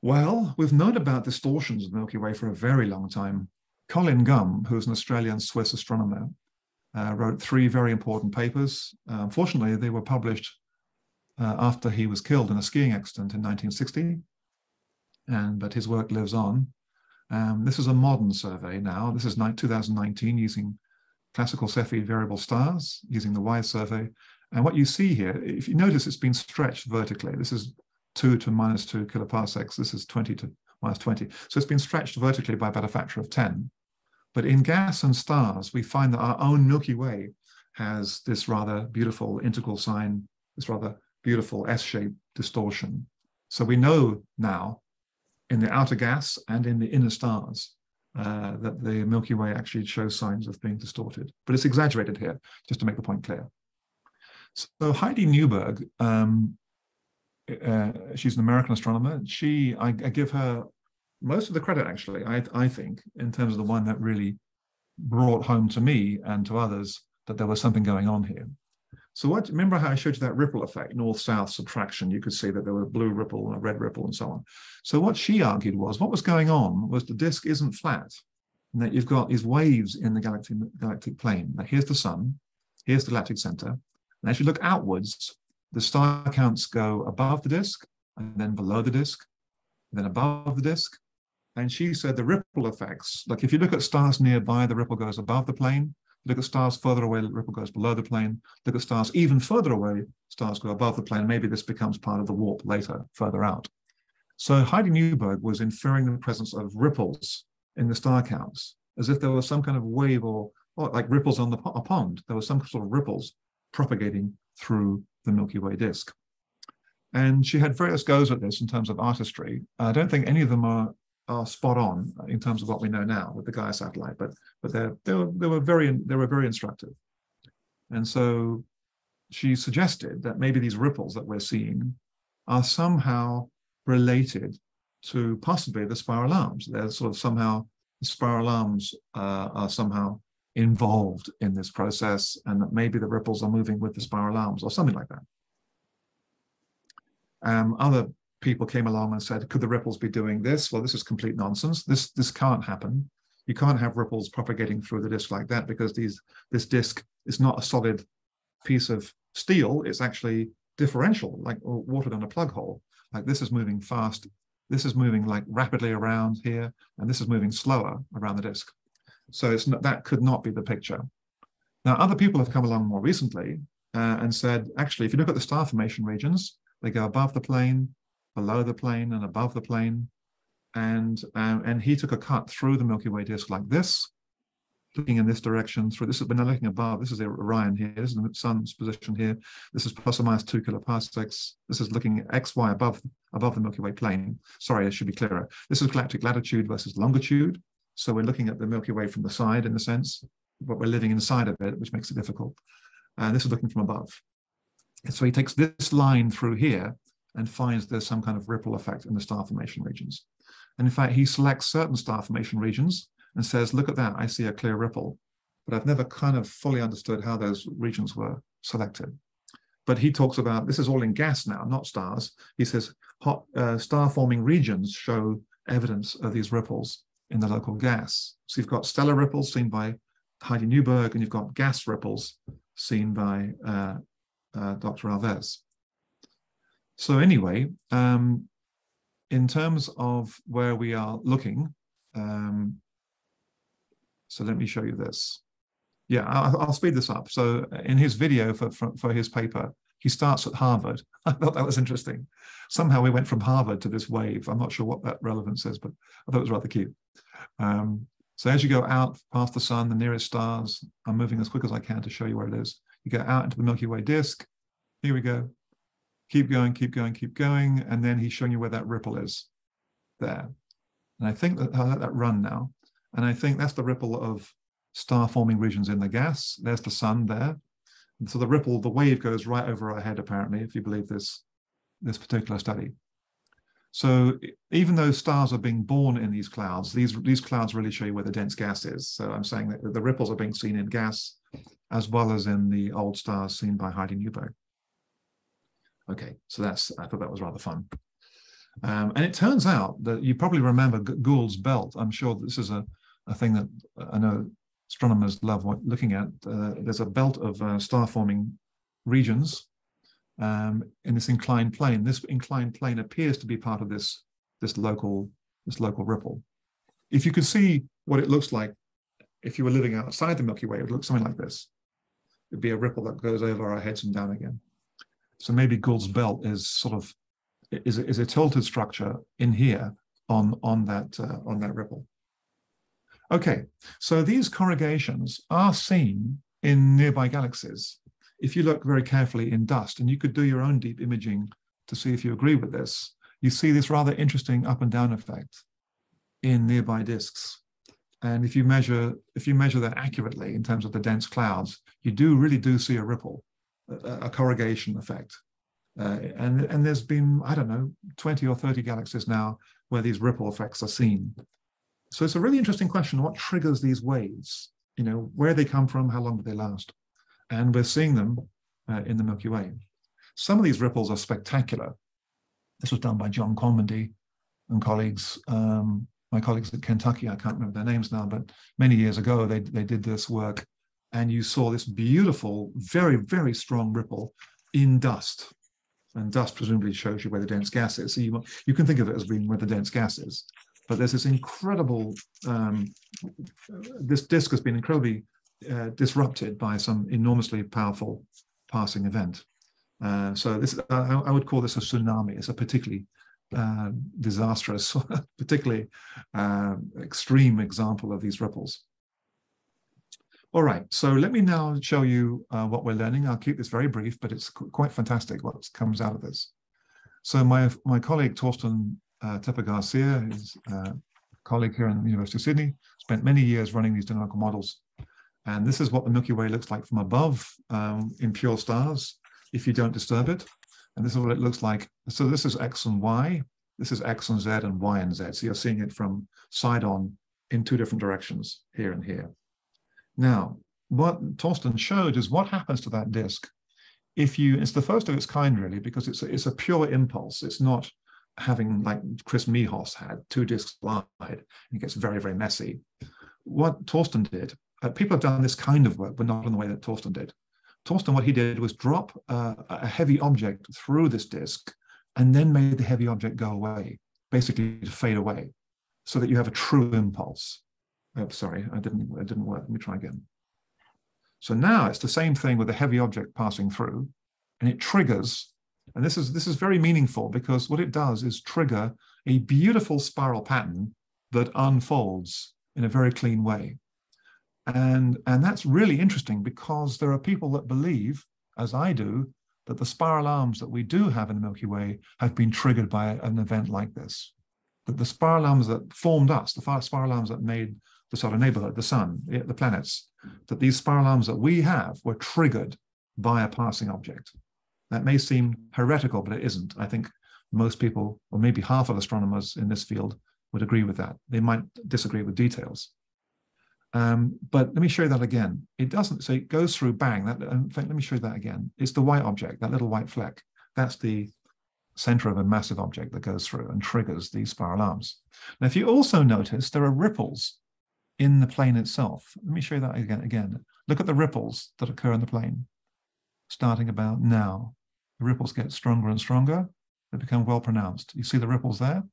Well, we've known about distortions of the Milky Way for a very long time. Colin Gum, who's an Australian Swiss astronomer, uh, wrote three very important papers. Uh, unfortunately, they were published uh, after he was killed in a skiing accident in 1960, and but his work lives on. Um, this is a modern survey now. This is 2019 using classical Cepheid variable stars, using the WISE survey. And what you see here, if you notice, it's been stretched vertically. This is 2 to minus 2 kiloparsecs. This is 20 to minus 20. So it's been stretched vertically by about a factor of 10. But in gas and stars, we find that our own Milky Way has this rather beautiful integral sign, this rather beautiful S-shaped distortion. So we know now in the outer gas and in the inner stars uh, that the Milky Way actually shows signs of being distorted. But it's exaggerated here, just to make the point clear. So Heidi Newberg, um, uh, she's an American astronomer. She, I, I, give her most of the credit, actually, I, I think, in terms of the one that really brought home to me and to others that there was something going on here. So what, remember how I showed you that ripple effect, north-south subtraction, you could see that there was a blue ripple and a red ripple and so on. So what she argued was, what was going on was the disk isn't flat, and that you've got these waves in the galactic, galactic plane. Now here's the sun, here's the galactic center, and as you look outwards, the star counts go above the disk, and then below the disk, then above the disk. And she said the ripple effects, like if you look at stars nearby, the ripple goes above the plane. Look at stars further away, the ripple goes below the plane. Look at stars even further away, stars go above the plane. Maybe this becomes part of the warp later, further out. So Heidi Newberg was inferring the presence of ripples in the star counts, as if there was some kind of wave or, or like ripples on the a pond. There was some sort of ripples propagating through the Milky Way disk. And she had various goes at this in terms of artistry. I don't think any of them are are spot on in terms of what we know now with the Gaia satellite, but but they they were, they were very they were very instructive. And so she suggested that maybe these ripples that we're seeing are somehow related to possibly the spiral arms. They're sort of somehow the spiral arms uh, are somehow involved in this process, and that maybe the ripples are moving with the spiral arms or something like that. Um, other people came along and said, could the ripples be doing this? Well, this is complete nonsense. This, this can't happen. You can't have ripples propagating through the disk like that because these, this disk is not a solid piece of steel. It's actually differential, like water down a plug hole. Like this is moving fast. This is moving like rapidly around here, and this is moving slower around the disk. So it's not, that could not be the picture. Now, other people have come along more recently uh, and said, actually, if you look at the star formation regions, they go above the plane, below the plane and above the plane. And, um, and he took a cut through the Milky Way disk like this, looking in this direction through this, but now looking above, this is Orion here, this is the sun's position here. This is plus or minus two kiloparsecs. This is looking at XY above, above the Milky Way plane. Sorry, it should be clearer. This is galactic latitude versus longitude. So we're looking at the Milky Way from the side in a sense, but we're living inside of it, which makes it difficult. And this is looking from above. And so he takes this line through here and finds there's some kind of ripple effect in the star formation regions. And in fact, he selects certain star formation regions and says, look at that, I see a clear ripple. But I've never kind of fully understood how those regions were selected. But he talks about, this is all in gas now, not stars. He says hot uh, star forming regions show evidence of these ripples in the local gas. So you've got stellar ripples seen by Heidi Newberg, and you've got gas ripples seen by uh, uh, Dr. Alves. So anyway, um, in terms of where we are looking, um, so let me show you this. Yeah, I'll, I'll, speed this up. So in his video for, for, for his paper, he starts at Harvard. I thought that was interesting. Somehow we went from Harvard to this wave. I'm not sure what that relevance is, but I thought it was rather cute. Um, so as you go out past the sun, the nearest stars, I'm moving as quick as I can to show you where it is. You go out into the Milky Way disk. Here we go keep going, keep going, keep going. And then he's showing you where that ripple is there. And I think that I'll let that run now. And I think that's the ripple of star forming regions in the gas. There's the sun there. And so the ripple, the wave goes right over our head, apparently, if you believe this, this particular study. So even though stars are being born in these clouds, these, these clouds really show you where the dense gas is. So I'm saying that the ripples are being seen in gas as well as in the old stars seen by Heidi Newberg. Okay, so that's I thought that was rather fun. Um, and it turns out that you probably remember Gould's belt. I'm sure this is a, a thing that I know astronomers love looking at. Uh, there's a belt of uh, star-forming regions um, in this inclined plane. This inclined plane appears to be part of this, this, local, this local ripple. If you could see what it looks like if you were living outside the Milky Way, it would look something like this. It'd be a ripple that goes over our heads and down again. So maybe Gould's belt is sort of is is a tilted structure in here on on that uh, on that ripple. Okay, so these corrugations are seen in nearby galaxies. If you look very carefully in dust, and you could do your own deep imaging to see if you agree with this, you see this rather interesting up and down effect in nearby disks. And if you measure if you measure that accurately in terms of the dense clouds, you do really do see a ripple, a, a corrugation effect. Uh, and and there's been I don't know 20 or 30 galaxies now where these ripple effects are seen. So it's a really interesting question: what triggers these waves? You know, where they come from, how long do they last? And we're seeing them uh, in the Milky Way. Some of these ripples are spectacular. This was done by John Kormendy and colleagues um, my colleagues at Kentucky, I can't remember their names now, but many years ago they, they did this work and you saw this beautiful, very, very strong ripple in dust. And dust presumably shows you where the dense gas is. So you, you can think of it as being where the dense gas is. But there's this incredible, um, this disk has been incredibly uh, disrupted by some enormously powerful passing event. Uh, so this, I, I, would call this a tsunami. It's a particularly uh, disastrous, particularly uh, extreme example of these ripples. All right, so let me now show you uh, what we're learning. I'll keep this very brief, but it's qu quite fantastic what comes out of this. So my, my colleague Torsten uh, Tepper Garcia, his uh, colleague here in the University of Sydney, spent many years running these dynamical models. And this is what the Milky Way looks like from above um, in pure stars if you don't disturb it. And this is what it looks like. So this is X and Y. This is X and Z and Y and Z. So you're seeing it from side on in two different directions, here and here. Now, what Torsten showed is what happens to that disk if you, it's the first of its kind really, because it's a, it's a pure impulse. It's not having like Chris Mihos had, two disks wide, it gets very, very messy. What Torsten did, uh, people have done this kind of work, but not in the way that Torsten did. Torsten, what he did was drop uh, a heavy object through this disk and then made the heavy object go away, basically to fade away, so that you have a true impulse. Oh, sorry, I didn't, it didn't work. Let me try again. So now it's the same thing with a heavy object passing through, and it triggers. And this is this is very meaningful because what it does is trigger a beautiful spiral pattern that unfolds in a very clean way. And, and that's really interesting because there are people that believe, as I do, that the spiral arms that we do have in the Milky Way have been triggered by an event like this. That the spiral arms that formed us, the spiral arms that made the solar neighborhood, the sun, the planets, that these spiral arms that we have were triggered by a passing object. That may seem heretical, but it isn't. I think most people, or maybe half of astronomers in this field, would agree with that. They might disagree with details. Um, but let me show you that again. It doesn't, so it goes through bang. That, in fact, let me show you that again. It's the white object, that little white fleck. That's the center of a massive object that goes through and triggers these spiral arms. Now, if you also notice, there are ripples in the plane itself. Let me show you that again. Again, look at the ripples that occur in the plane, starting about now. The ripples get stronger and stronger. They become well pronounced. You see the ripples there?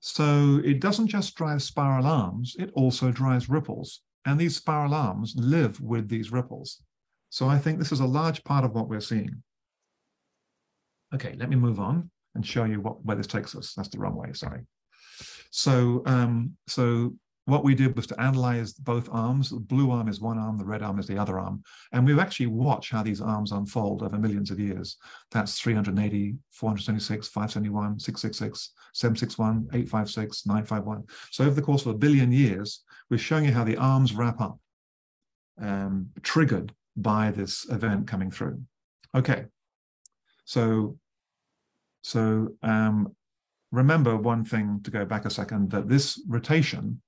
So it doesn't just drive spiral arms, it also drives ripples. And these spiral arms live with these ripples. So I think this is a large part of what we're seeing. Okay, let me move on and show you what, where this takes us. That's the wrong way, sorry. So, um, so what we did was to analyze both arms. The blue arm is one arm, the red arm is the other arm. And we've actually watched how these arms unfold over millions of years. That's 380, 476, 571, 666, 761, 856, 951. So over the course of a billion years, we're showing you how the arms wrap up, um, triggered by this event coming through. Okay, so, so um, remember one thing to go back a second, that this rotation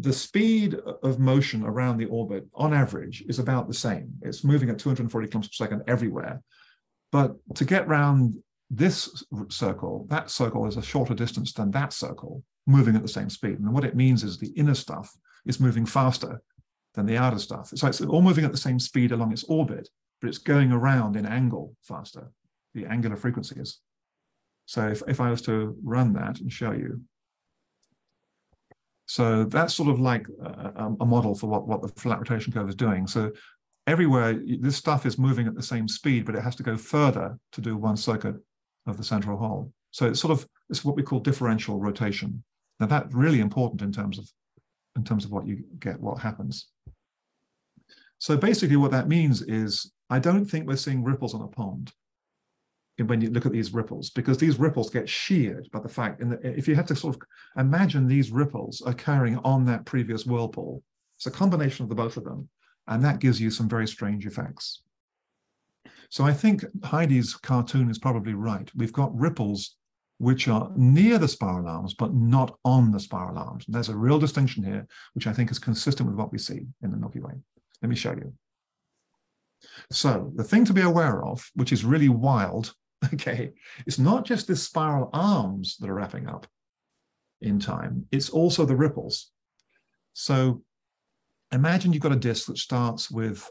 the speed of motion around the orbit on average is about the same. It's moving at 240 kilometers per second everywhere. But to get around this circle, that circle is a shorter distance than that circle, moving at the same speed. And what it means is the inner stuff is moving faster than the outer stuff. So it's all moving at the same speed along its orbit, but it's going around in angle faster, the angular frequencies. So if, if I was to run that and show you, so that's sort of like a, a, model for what, what the flat rotation curve is doing. So everywhere, this stuff is moving at the same speed, but it has to go further to do one circuit of the central hole. So it's sort of, it's what we call differential rotation. Now that's really important in terms of, in terms of what you get, what happens. So basically what that means is, I don't think we're seeing ripples on a pond when you look at these ripples, because these ripples get sheared by the fact, and if you had to sort of imagine these ripples occurring on that previous whirlpool, it's a combination of the both of them, and that gives you some very strange effects. So I think Heidi's cartoon is probably right. We've got ripples which are near the spiral arms, but not on the spiral arms. And there's a real distinction here, which I think is consistent with what we see in the Milky Way. Let me show you. So the thing to be aware of, which is really wild, okay, it's not just the spiral arms that are wrapping up in time, it's also the ripples. So imagine you've got a disk that starts with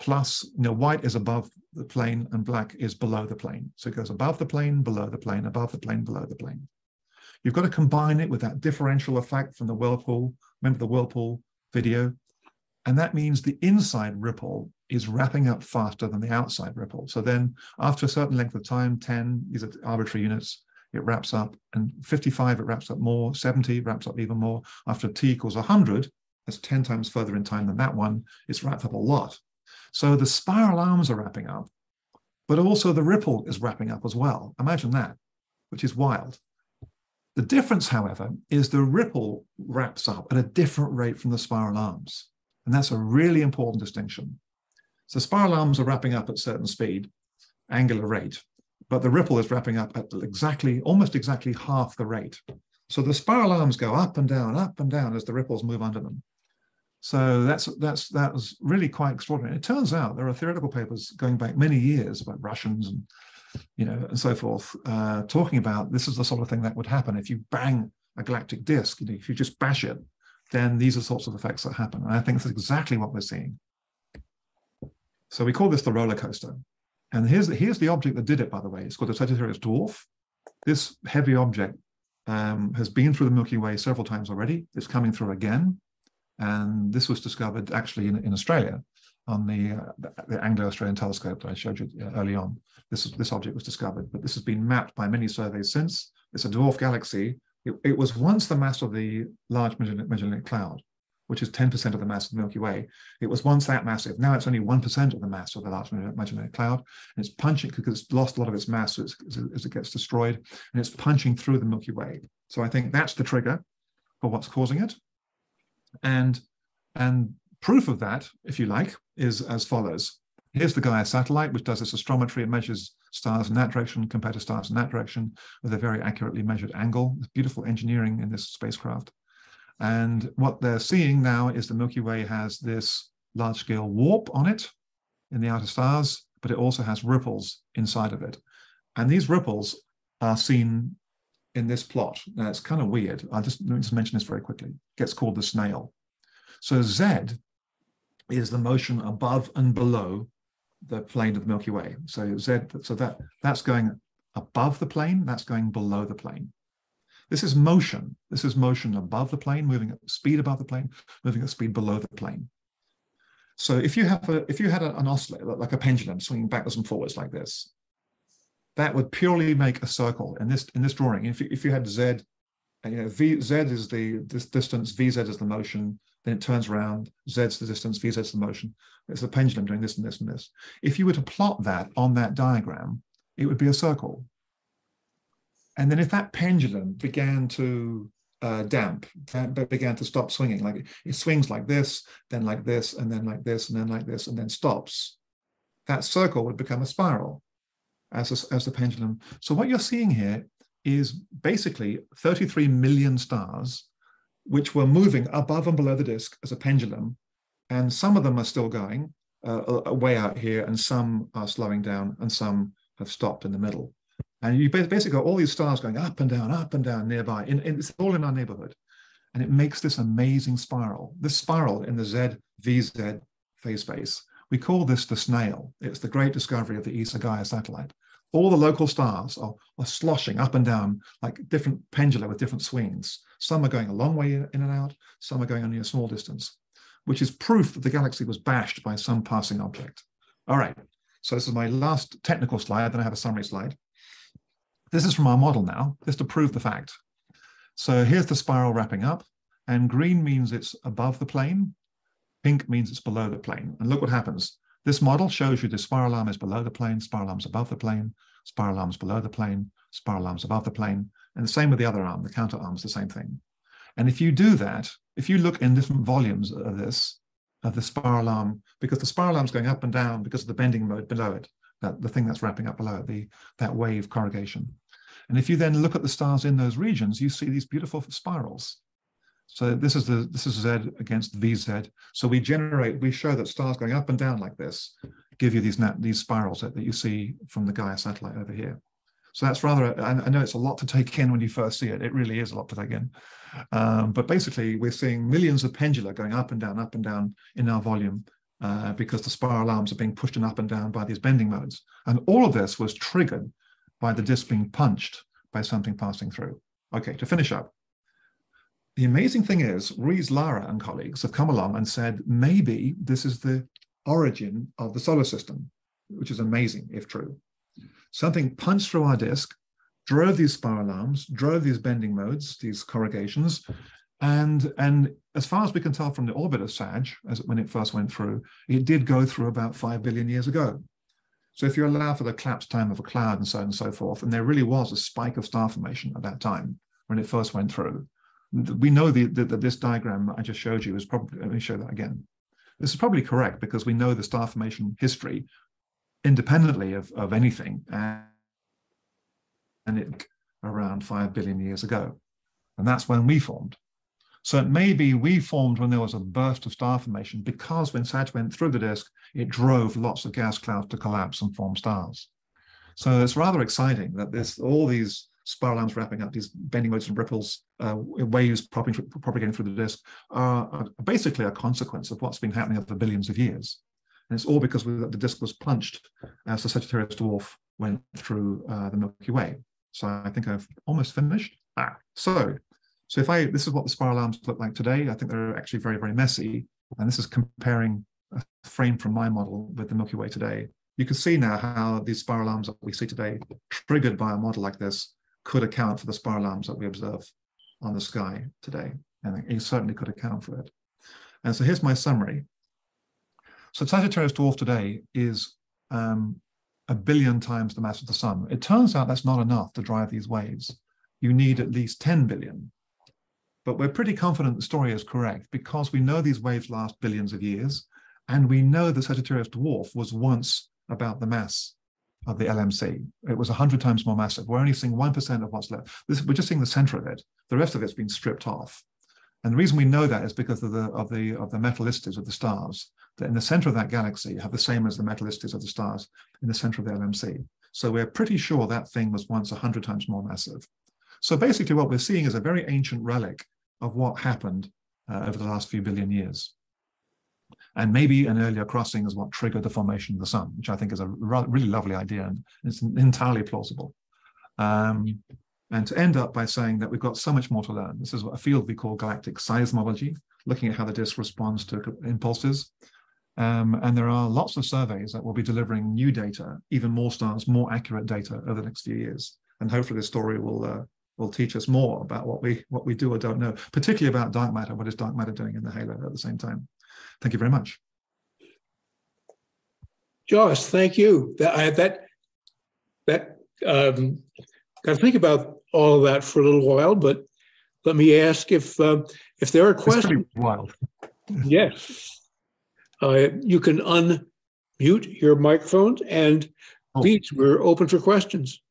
plus, you know, white is above the plane and black is below the plane. So it goes above the plane, below the plane, above the plane, below the plane. You've got to combine it with that differential effect from the whirlpool. Remember the whirlpool video? And that means the inside ripple is wrapping up faster than the outside ripple. So then after a certain length of time, 10, these are arbitrary units, it wraps up, and 55, it wraps up more, 70 wraps up even more. After t equals 100, that's 10 times further in time than that one, it's wrapped up a lot. So the spiral arms are wrapping up, but also the ripple is wrapping up as well. Imagine that, which is wild. The difference, however, is the ripple wraps up at a different rate from the spiral arms. And that's a really important distinction. So spiral arms are wrapping up at certain speed, angular rate, but the ripple is wrapping up at exactly, almost exactly half the rate. So the spiral arms go up and down, up and down as the ripples move under them. So that's that's that was really quite extraordinary. It turns out there are theoretical papers going back many years about Russians and you know and so forth, uh, talking about this is the sort of thing that would happen if you bang a galactic disk. You know, if you just bash it, then these are sorts of effects that happen. And I think that's exactly what we're seeing. So we call this the roller coaster. And here's the, here's the object that did it, by the way. It's called the Sagittarius Dwarf. This heavy object um, has been through the Milky Way several times already. It's coming through again. And this was discovered actually in, in Australia on the, uh, the Anglo-Australian telescope that I showed you uh, early on. This, this object was discovered, but this has been mapped by many surveys since. It's a dwarf galaxy. It, it was once the mass of the Large Magellanic Cloud, which is 10% of the mass of the Milky Way. It was once that massive. Now it's only 1% of the mass of the Large Magellanic Cloud. And it's punching because it's lost a lot of its mass as, as it gets destroyed. And it's punching through the Milky Way. So I think that's the trigger for what's causing it. And, and proof of that, if you like, is as follows. Here's the Gaia satellite, which does this astrometry. It measures stars in that direction compared to stars in that direction with a very accurately measured angle. beautiful engineering in this spacecraft. And what they're seeing now is the Milky Way has this large-scale warp on it in the outer stars, but it also has ripples inside of it. And these ripples are seen in this plot. Now it's kind of weird. I'll just, let me just mention this very quickly. It gets called the snail. So Z is the motion above and below the plane of the Milky Way. So Z, so that that's going above the plane, that's going below the plane. This is motion. This is motion above the plane, moving at speed above the plane, moving at speed below the plane. So if you have a if you had an oscillator like a pendulum swinging backwards and forwards like this, that would purely make a circle in this in this drawing. If you, if you had z, you know v z is the this distance, vz is the motion, then it turns around, z's the distance, vz is the motion. It's a pendulum doing this and this and this. If you were to plot that on that diagram, it would be a circle. And then if that pendulum began to uh, damp, but began to stop swinging, like it swings like this, then like this, and then like this, and then like this, and then stops, that circle would become a spiral as, a, as the pendulum. So what you're seeing here is basically 33 million stars, which were moving above and below the disk as a pendulum. And some of them are still going uh, way out here, and some are slowing down, and some have stopped in the middle. And you basically got all these stars going up and down, up and down nearby. It's all in our neighborhood. And it makes this amazing spiral. This spiral in the Z, VZ phase space we call this the snail. It's the great discovery of the ESA Gaia satellite. All the local stars are, are sloshing up and down like different pendula with different swings. Some are going a long way in and out, some are going only a small distance, which is proof that the galaxy was bashed by some passing object. All right, so this is my last technical slide, then I have a summary slide. This is from our model now, just to prove the fact. So here's the spiral wrapping up, and green means it's above the plane, Pink means it's below the plane. And look what happens. This model shows you the spiral arm is below the plane, spiral arms above the plane, spiral arms below the plane, spiral arms above the plane, and the same with the other arm, the counter arm is the same thing. And if you do that, if you look in different volumes of this, of the spiral arm, because the spiral arm is going up and down because of the bending mode below it, that the thing that's wrapping up below it, the, that wave corrugation. And if you then look at the stars in those regions, you see these beautiful spirals. So this is the this is Z against VZ. So we generate, we show that stars going up and down like this give you these these spirals that, that you see from the Gaia satellite over here. So that's rather, I know it's a lot to take in when you first see it. It really is a lot to take in. Um, but basically, we're seeing millions of pendula going up and down, up and down in our volume uh, because the spiral arms are being pushed and up and down by these bending modes. And all of this was triggered by the disk being punched by something passing through. Okay, to finish up. The amazing thing is, Ruiz Lara and colleagues have come along and said, maybe this is the origin of the solar system, which is amazing if true. Something punched through our disk, drove these spiral arms, drove these bending modes, these corrugations, and, and as far as we can tell from the orbit of SAG, as when it first went through, it did go through about 5 billion years ago. So if you allow for the collapse time of a cloud and so on and so forth, and there really was a spike of star formation at that time when it first went through, we know that this diagram I just showed you is probably, let me show that again. This is probably correct because we know the star formation history independently of, of anything and, and it around 5 billion years ago. And that's when we formed. So it may be we formed when there was a burst of star formation because when SAG went through the disk, it drove lots of gas clouds to collapse and form stars. So it's rather exciting that this all these spiral arms wrapping up, these bending modes and ripples, uh, waves propagating through the disk, are, basically a consequence of what's been happening over billions of years. And it's all because the disk was punched as the Sagittarius dwarf went through uh, the Milky Way. So I think I've almost finished. Ah, so, so if I, this is what the spiral arms look like today. I think they're actually very, very messy. And this is comparing a frame from my model with the Milky Way today. You can see now how these spiral arms that we see today, triggered by a model like this, could account for the spiral arms that we observe on the sky today. And it certainly could account for it. And so here's my summary. So Sagittarius dwarf today is um, a billion times the mass of the sun. It turns out that's not enough to drive these waves. You need at least 10 billion. But we're pretty confident the story is correct because we know these waves last billions of years, and we know the Sagittarius dwarf was once about the mass of the LMC. It was 100 times more massive. We're only seeing 1% of what's left. This, we're just seeing the center of it. The rest of it's been stripped off. And the reason we know that is because of the of the of the metallicities of the stars. That in the center of that galaxy have the same as the metallicities of the stars in the center of the LMC. So we're pretty sure that thing was once 100 times more massive. So basically, what we're seeing is a very ancient relic of what happened uh, over the last few billion years. And maybe an earlier crossing is what triggered the formation of the sun, which I think is a really lovely idea and it's entirely plausible. Um, and to end up by saying that we've got so much more to learn. This is a field we call galactic seismology, looking at how the disk responds to impulses. Um, and there are lots of surveys that will be delivering new data, even more stars, more accurate data over the next few years. And hopefully this story will uh, will teach us more about what we what we do or don't know, particularly about dark matter. What is dark matter doing in the halo at the same time? Thank you very much. Josh, thank you. That I, that that um, got to think about all of that for a little while, but let me ask if uh, if there are questions. wild. yes, uh, you can unmute your microphone and oh. please, we're open for questions.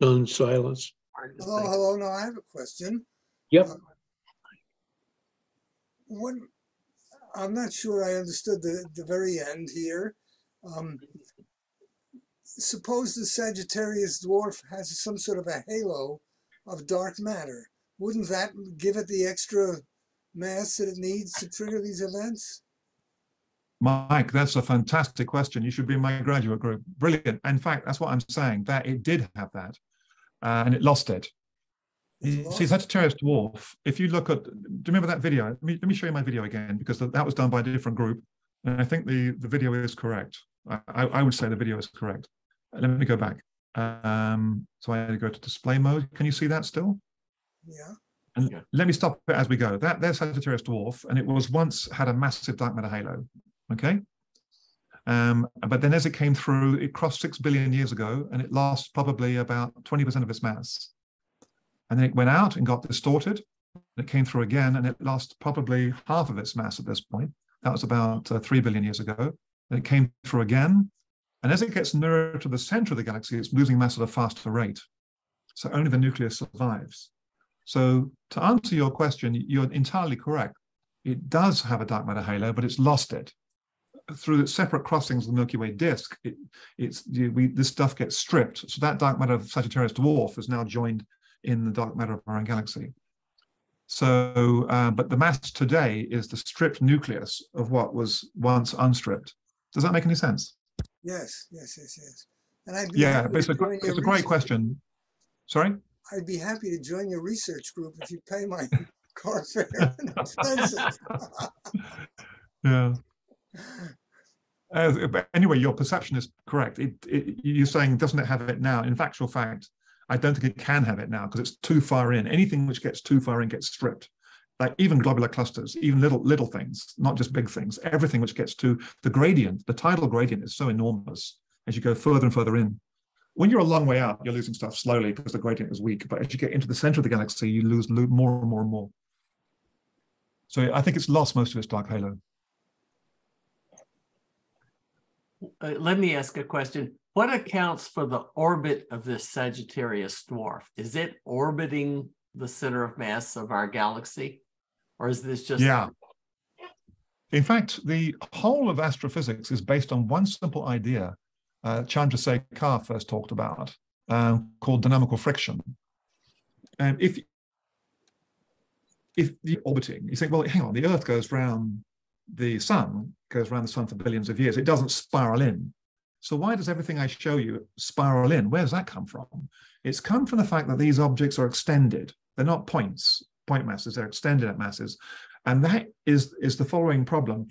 Stunned silence. Hello, hello. No, I have a question. Yep. Uh, what I'm not sure I understood the, the very end here. Um, suppose the Sagittarius dwarf has some sort of a halo of dark matter. Wouldn't that give it the extra mass that it needs to trigger these events? Mike, that's a fantastic question. You should be in my graduate group. Brilliant. In fact, that's what I'm saying, that it did have that uh, and it lost it. See, Sagittarius dwarf, if you look at, do you remember that video? Let me, let me show you my video again, because that was done by a different group. And I think the, the video is correct. I, I would say the video is correct. Let me go back. Um, so I had to go to display mode. Can you see that still? Yeah. And Yeah. let me stop it as we go. That there's Sagittarius dwarf, and it was once had a massive dark matter halo. Okay. Um, but then as it came through, it crossed six billion years ago, and it lost probably about 20% of its mass. And then it went out and got distorted. and It came through again, and it lost probably half of its mass at this point. That was about uh, three billion years ago. And it came through again. And as it gets nearer to the center of the galaxy, it's losing mass at a faster rate. So only the nucleus survives. So to answer your question, you're entirely correct. It does have a dark matter halo, but it's lost it through separate crossings of the Milky Way disk. It, it's we, this stuff gets stripped. So that dark matter of Sagittarius dwarf is now joined in the dark matter of our own galaxy. So, uh, but the mass today is the stripped nucleus of what was once unstripped. Does that make any sense? Yes, yes, yes, yes. And I'd be Yeah, but it's a, gr- it's a great question. Sorry? I'd be happy to join your research group if you pay my car fare and expenses. Yeah. Uh, but anyway, your perception is correct. It, it, you're saying doesn't it have it now? In factual fact, I don't think it can have it now because it's too far in. Anything which gets too far in gets stripped. Like even globular clusters, even little little things, not just big things. Everything which gets to the gradient, the tidal gradient is so enormous as you go further and further in. When you're a long way out, you're losing stuff slowly because the gradient is weak. But as you get into the center of the galaxy, you lose more and more and more. So I think it's lost most of its dark halo. Uh, let me ask a question. What accounts for the orbit of this Sagittarius dwarf? Is it orbiting the center of mass of our galaxy? Or is this just Yeah. In fact, the whole of astrophysics is based on one simple idea uh, Chandrasekhar first talked about, um, called dynamical friction. And if if the orbiting, you think, well, hang on, the Earth goes round the sun, goes around the sun for billions of years. It doesn't spiral in. So why does everything I show you spiral in? Where does that come from? It's come from the fact that these objects are extended. They're not points, point masses, they're extended at masses. And that is, is the following problem.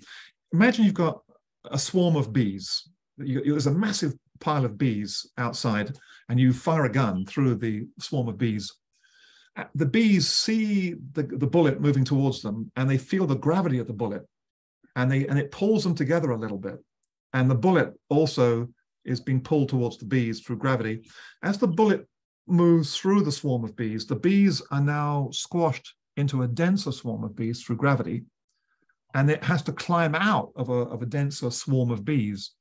Imagine you've got a swarm of bees. You, you- there's a massive pile of bees outside, and you fire a gun through the swarm of bees. Uh, The bees see the, the bullet moving towards them, and they feel the gravity of the bullet, and they and it pulls them together a little bit. And the bullet also is being pulled towards the bees through gravity. As the bullet moves through the swarm of bees, the bees are now squashed into a denser swarm of bees through gravity, and it has to climb out of a, of a denser swarm of bees.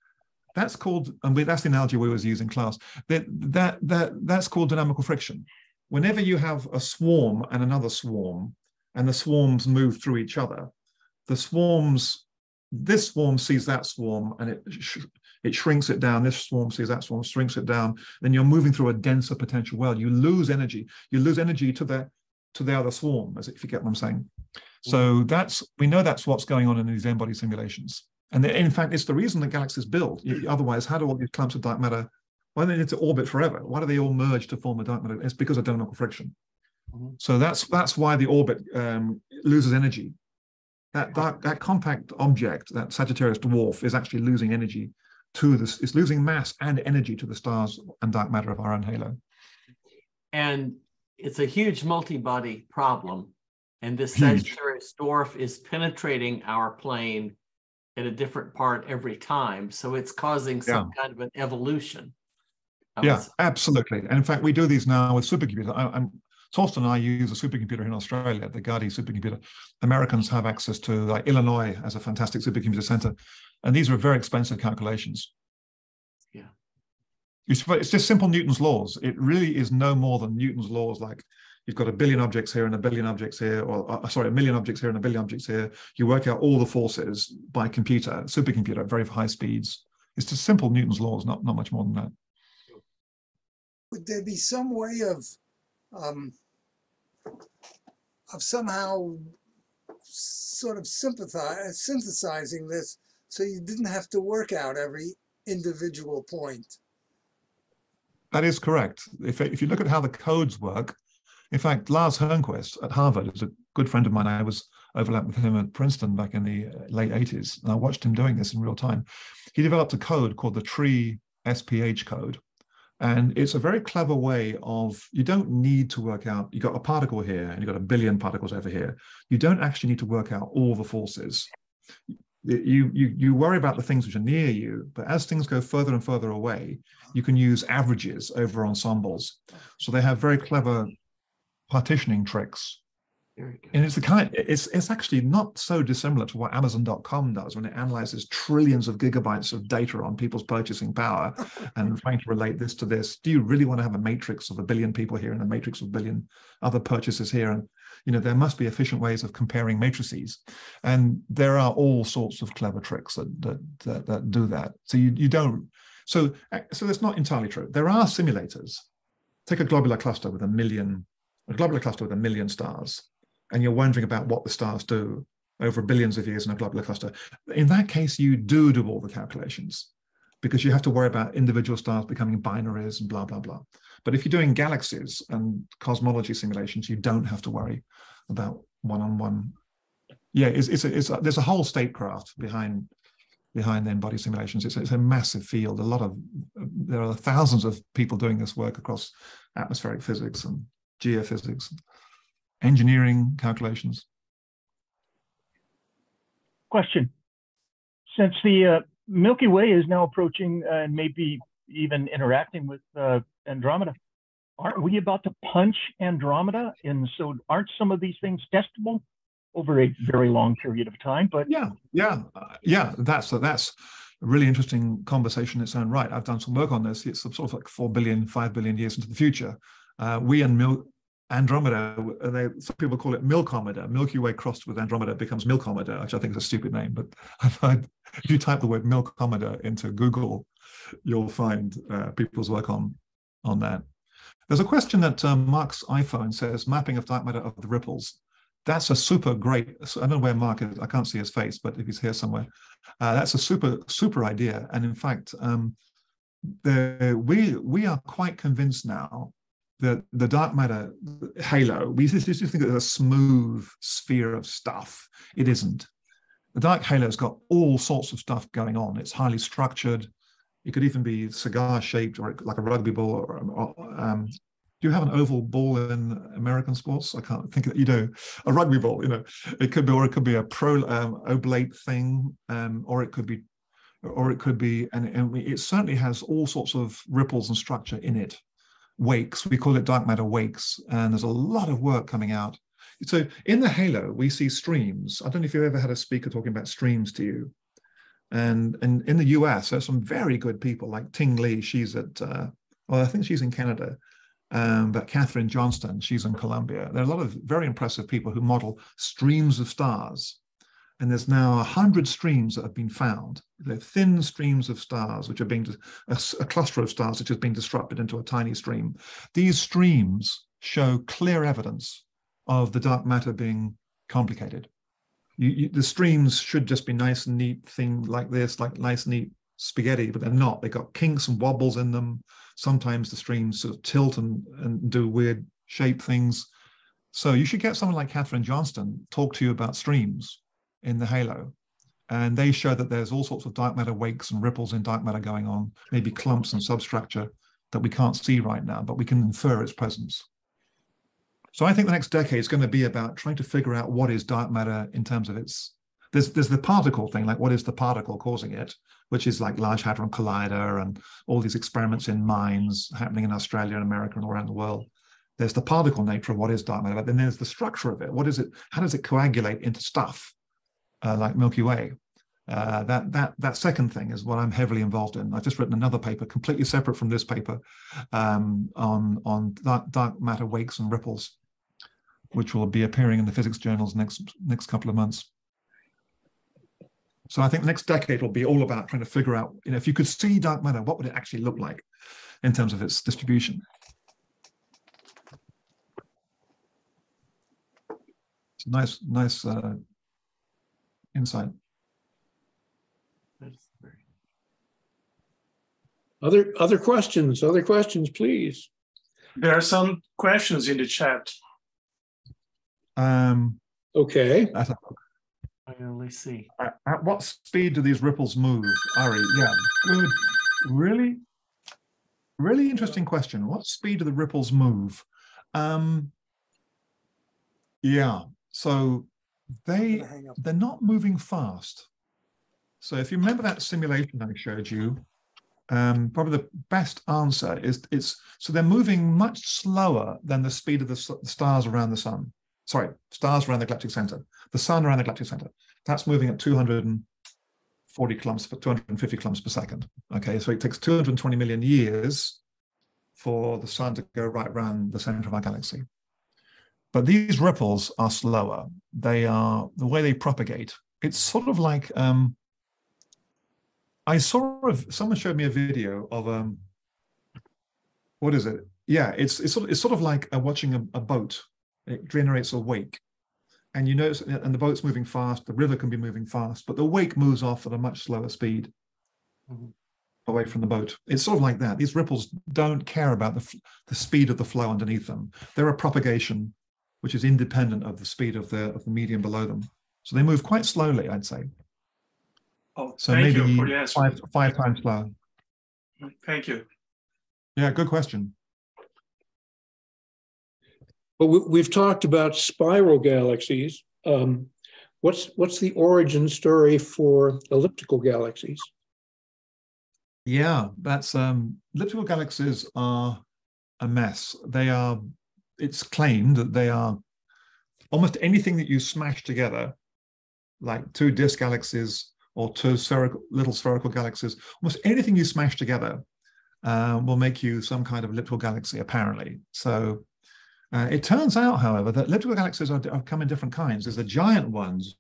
That's called, and we, that's the analogy we always use in class. That that that that's called dynamical friction. Whenever you have a swarm and another swarm, and the swarms move through each other, the swarms, this swarm sees that swarm, and it sh- it shrinks it down. This swarm sees that swarm, shrinks it down. Then you're moving through a denser potential world. You lose energy. You lose energy to the to the other swarm, as if you get what I'm saying. So that's we know that's what's going on in these n-body simulations. And in fact, it's the reason that galaxies build. Otherwise, how do all these clumps of dark matter? Why do they need to orbit forever? Why do they all merge to form a dark matter? It's because of dynamical friction. Mhm. So that's that's why the orbit um, loses energy. That dark, that compact object, that Sagittarius dwarf, is actually losing energy to this. It's losing mass and energy to the stars and dark matter of our own halo. and it's a huge multi-body problem. And this Huge. Sagittarius dwarf is penetrating our plane at a different part every time. So it's causing some kind of an evolution. Yeah, absolutely. And in fact, we do these now with supercomputers. I, I'm Torsten and I use a supercomputer in Australia, the Gadi supercomputer. Americans have access to like Illinois as a fantastic supercomputer center, and these are very expensive calculations. Yeah. It's, it's just simple Newton's laws. It really is no more than Newton's laws. Like you've got a billion objects here and a billion objects here, or uh, sorry, a million objects here and a billion objects here. You work out all the forces by computer, supercomputer at very high speeds. It's just simple Newton's laws, not not much more than that. Would there be some way of um, of somehow sort of synthesizing this so you didn't have to work out every individual point? That is correct. If, if you look at how the codes work, in fact, Lars Hernquist at Harvard is a good friend of mine. I was overlapped with him at Princeton back in the uh, late 80s, and I watched him doing this in real time. He developed a code called the tree SPH code, And it's a very clever way of, you don't need to work out, you've got a particle here and you've got a billion particles over here. You don't actually need to work out all the forces. You, you, you worry about the things which are near you, but as things go further and further away, you can use averages over ensembles. So they have very clever partitioning tricks. And it's the kind it's it's actually not so dissimilar to what amazon.com does when it analyzes trillions of gigabytes of data on people's purchasing power and trying to relate this to this. Do you really want to have a matrix of a billion people here and a matrix of a billion other purchases here? And you know there must be efficient ways of comparing matrices. And there are all sorts of clever tricks that that that, that do that. So you, you don't so so that's not entirely true. There are simulators. Take a globular cluster with a million a globular cluster with a million stars and you're wondering about what the stars do over billions of years in a globular cluster, in that case, you do do all the calculations because you have to worry about individual stars becoming binaries and blah, blah, blah. But if you're doing galaxies and cosmology simulations, you don't have to worry about one-on-one. Yeah, it's, it's, a, it's a, there's a whole statecraft behind behind n-body simulations. It's, it's a massive field. A lot of there are thousands of people doing this work across atmospheric physics and geophysics engineering calculations. Question. Since the uh, Milky Way is now approaching uh, and maybe even interacting with uh, Andromeda, aren't we about to punch Andromeda? And so aren't some of these things testable over a very long period of time? But Yeah, yeah, uh, yeah. That's that's a really interesting conversation in its own right. I've done some work on this. It's sort of like four billion, five billion years into the future. Uh, we and Mil- Andromeda, uh, they, some people call it Milkomeda. Milky Way crossed with Andromeda becomes Milkomeda, which I think is a stupid name. But if you type the word Milkomeda into Google, you'll find uh, people's work on on that. There's a question that um, Mark's iPhone says mapping of dark matter of the ripples. That's a super great. I don't know where Mark is. I can't see his face, but if he's here somewhere, uh, that's a super super idea. And in fact, um, the, we we are quite convinced now the the dark matter halo we just, just think it's a smooth sphere of stuff. It isn't. The dark halo's got all sorts of stuff going on. It's highly structured. It could even be cigar shaped or like a rugby ball or, or um, do you have an oval ball in american sports? I can't think that you do. A rugby ball you know. It could be or it could be a pro um, oblate thing um, or it could be or it could be and, and it certainly has all sorts of ripples and structure in it wakes. We call it dark matter wakes, and there's a lot of work coming out. So in the halo, we see streams. I don't know if you've ever had a speaker talking about streams to you. And, and in the US, there's some very good people like Ting Li. She's at, uh, well, I think she's in Canada. Um, but Kathryn Johnston, she's in Columbia. There are a lot of very impressive people who model streams of stars. And there's now 100 streams that have been found. They're thin streams of stars, which are being, a, a cluster of stars which has been disrupted into a tiny stream. These streams show clear evidence of the dark matter being complicated. You, you, the streams should just be nice and neat thing like this, like nice neat spaghetti, but they're not. They've got kinks and wobbles in them. Sometimes the streams sort of tilt and, and do weird shape things. So you should get someone like Kathryn Johnston talk to you about streams in the halo. And they show that there's all sorts of dark matter wakes and ripples in dark matter going on, maybe clumps and substructure that we can't see right now, but we can infer its presence. So I think the next decade is going to be about trying to figure out what is dark matter in terms of its. There's there's the particle thing, like what is the particle causing it, which is like Large Hadron Collider and all these experiments in mines happening in Australia and America and all around the world. There's the particle nature of what is dark matter, but then there's the structure of it. What is it? How does it coagulate into stuff uh, like Milky Way? Uh, that that that second thing is what I'm heavily involved in. I've just written another paper, completely separate from this paper, um, on on dark, dark matter wakes and ripples, which will be appearing in the physics journals next next couple of months. So I think the next decade will be all about trying to figure out, you know, if you could see dark matter, what would it actually look like in terms of its distribution? It's a nice, nice uh, insight. Other, other questions, other questions, please. There are some questions in the chat. Um, Okay, at, Finally see. at at what speed do these ripples move, Ari? Yeah, good. Really? Really interesting question. What speed do the ripples move? Um, yeah, so they Gonna hang up. they're not moving fast. So if you remember that simulation I showed you, um, probably the best answer is it's so they're moving much slower than the speed of the, the stars around the sun. Sorry, stars around the galactic center. The sun around the galactic center. That's moving at 240 kilometers per 250 kilometers per second. Okay, so it takes 220 million years for the sun to go right around the center of our galaxy. But these ripples are slower. They are the way they propagate. It's sort of like um, I sort of someone showed me a video of um, what is it? Yeah, it's it's sort of, it's sort of like uh, watching a, a boat. It generates a wake, and you notice, and the boat's moving fast. The river can be moving fast, but the wake moves off at a much slower speed Mhm. away from the boat. It's sort of like that. These ripples don't care about the the speed of the flow underneath them. They're a propagation, which is independent of the speed of the of the medium below them. So they move quite slowly, I'd say. Oh, So thank maybe you for the answer. five five times slower. Thank you. Yeah, good question. But we, we've talked about spiral galaxies. Um, what's what's the origin story for elliptical galaxies? Yeah, that's um elliptical galaxies are a mess. They are it's claimed that they are almost anything that you smash together, like two disk galaxies or two spherical little spherical galaxies, almost anything you smash together uh, will make you some kind of elliptical galaxy, apparently. So uh, it turns out, however, that elliptical galaxies are, come in different kinds. There's the giant ones,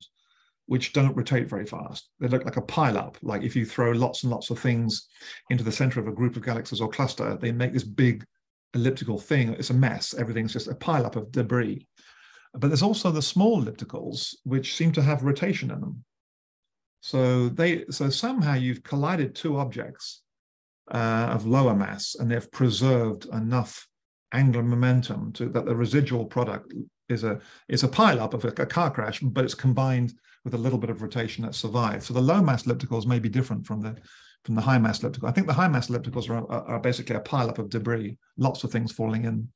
which don't rotate very fast. They look like a pileup. Like if you throw lots and lots of things into the center of a group of galaxies or cluster, they make this big elliptical thing. It's a mess. Everything's just a pileup of debris. But there's also the small ellipticals, which seem to have rotation in them. So they so somehow you've collided two objects uh, of lower mass, and they've preserved enough angular momentum to that the residual product is a is a pileup of a, a car crash, but it's combined with a little bit of rotation that survives. So the low mass ellipticals may be different from the from the high mass elliptical. I think the high mass ellipticals are, are, are basically a pileup of debris, lots of things falling in.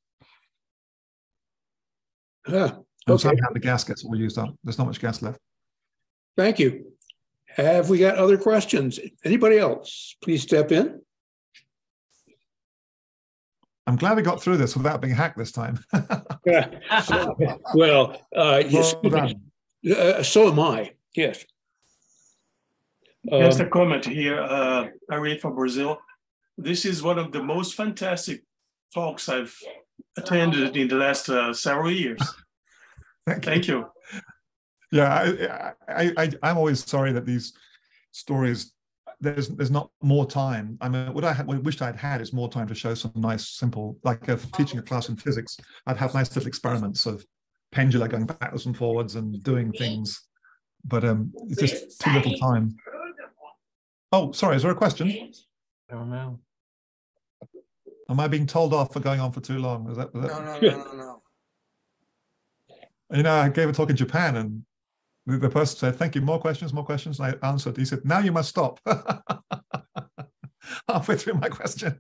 Ah, And Okay. somehow the gas gets all used up. There's not much gas left. thank you. Have we got other questions? Anybody else? Please step in. I'm glad we got through this without being hacked this time. Well, uh, yes, Well done. uh, so am I. Yes. Just Um, a comment here, uh, Irene from Brazil. This is one of the most fantastic talks I've attended in the last uh, several years. Thank you. Thank you. Yeah, I, I, I, I'm always sorry that these stories there's there's not more time. I mean, what I had, what I wished I'd had is more time to show some nice, simple, like teaching a class in physics, I'd have nice little experiments of pendula going backwards and forwards and doing things. But um, it's just too little time. Oh, sorry. Is there a question? I don't know. Am I being told off for going on for too long? Is that, was that- No, no, no, no, no. you know, I gave a talk in Japan and the, the person said, thank you, more questions, more questions. And I answered, he said, now you must stop. Halfway through my question.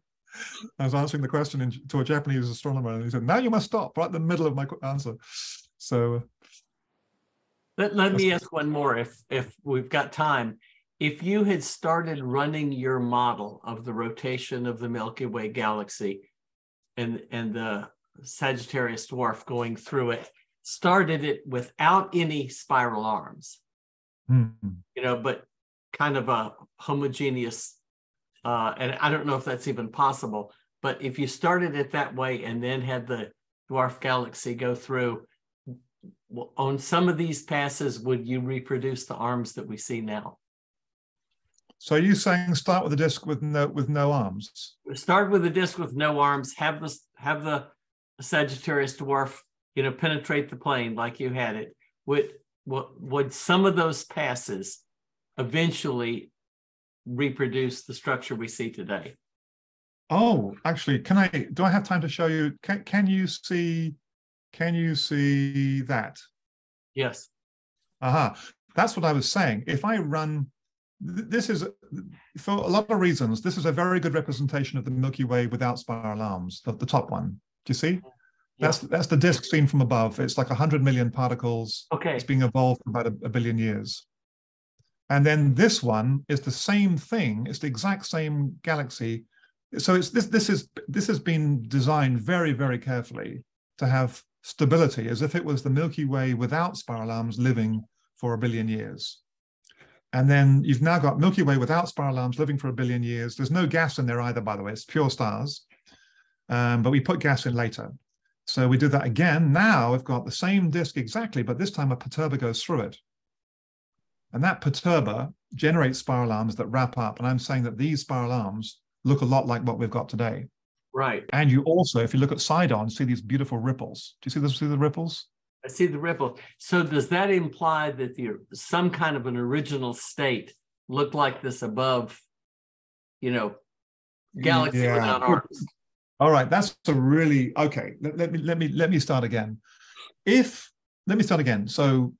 I was answering the question in, to a Japanese astronomer and he said, now you must stop right in the middle of my answer. So Let, let me ask one more if, if we've got time. If you had started running your model of the rotation of the Milky Way galaxy and, and the Sagittarius dwarf going through it, started it without any spiral arms, hmm, you know, but kind of a homogeneous, uh, and I don't know if that's even possible, but if you started it that way and then had the dwarf galaxy go through, on some of these passes, would you reproduce the arms that we see now? So are you saying start with a disk with no with no arms? Start with a disc with no arms, have the, have the Sagittarius dwarf, you know, penetrate the plane like you had it. Would, would, would some of those passes eventually reproduce the structure we see today? Oh, actually, can I do I have time to show you? Can can you see can you see that? Yes. Aha, that's what I was saying. If I run this is for a lot of reasons. This is a very good representation of the Milky Way without spiral arms. The, the top one. Do you see? That's that's the disk seen from above. It's like hundred million particles. Okay, It's being evolved for about a, a billion years. And then this one is the same thing. It's the exact same galaxy. So it's this this is this has been designed very very carefully to have stability, as if it was the Milky Way without spiral arms living for a billion years. And then you've now got Milky Way without spiral arms living for a billion years. There's no gas in there either, by the way. It's pure stars. Um, but we put gas in later. So we do that again. Now we've got the same disk exactly, but this time a perturber goes through it. And that perturber generates spiral arms that wrap up. And I'm saying that these spiral arms look a lot like what we've got today. right. And you also, if you look at Sidon, see these beautiful ripples. Do you see, this, see the ripples? I see the ripple. So does that imply that the some kind of an original state looked like this above, you know, galaxy Yeah. without arms? All right, that's a really okay. Let, let me let me let me start again. If let me start again. So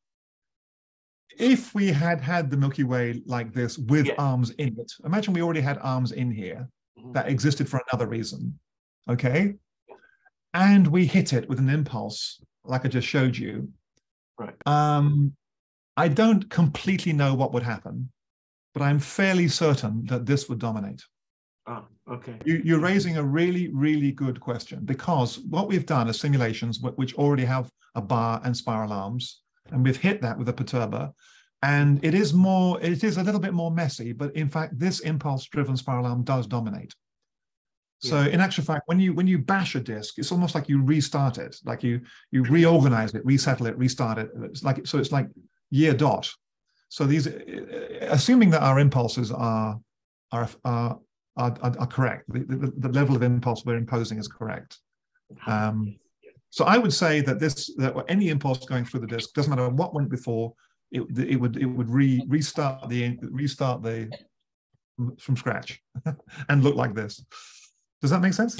if we had had the Milky Way like this with Yeah. arms in it, imagine we already had arms in here Mhm. that existed for another reason. Okay. And we hit it with an impulse, like I just showed you. Right. Um, I don't completely know what would happen, but I'm fairly certain that this would dominate. Oh, okay. You, you're raising a really, really good question because what we've done is simulations which already have a bar and spiral arms, and we've hit that with a perturber. And it is more, it is a little bit more messy, but in fact, this impulse-driven spiral arm does dominate. So in actual fact, when you when you bash a disk, it's almost like you restart it, like you you reorganize it, resettle it, restart it. It's like so it's like year dot. So these, assuming that our impulses are are are are, are, are correct, the, the, the level of impulse we're imposing is correct. Um, so I would say that this that any impulse going through the disk doesn't matter what went before, it it would it would re, restart the restart the from scratch and look like this. Does that make sense?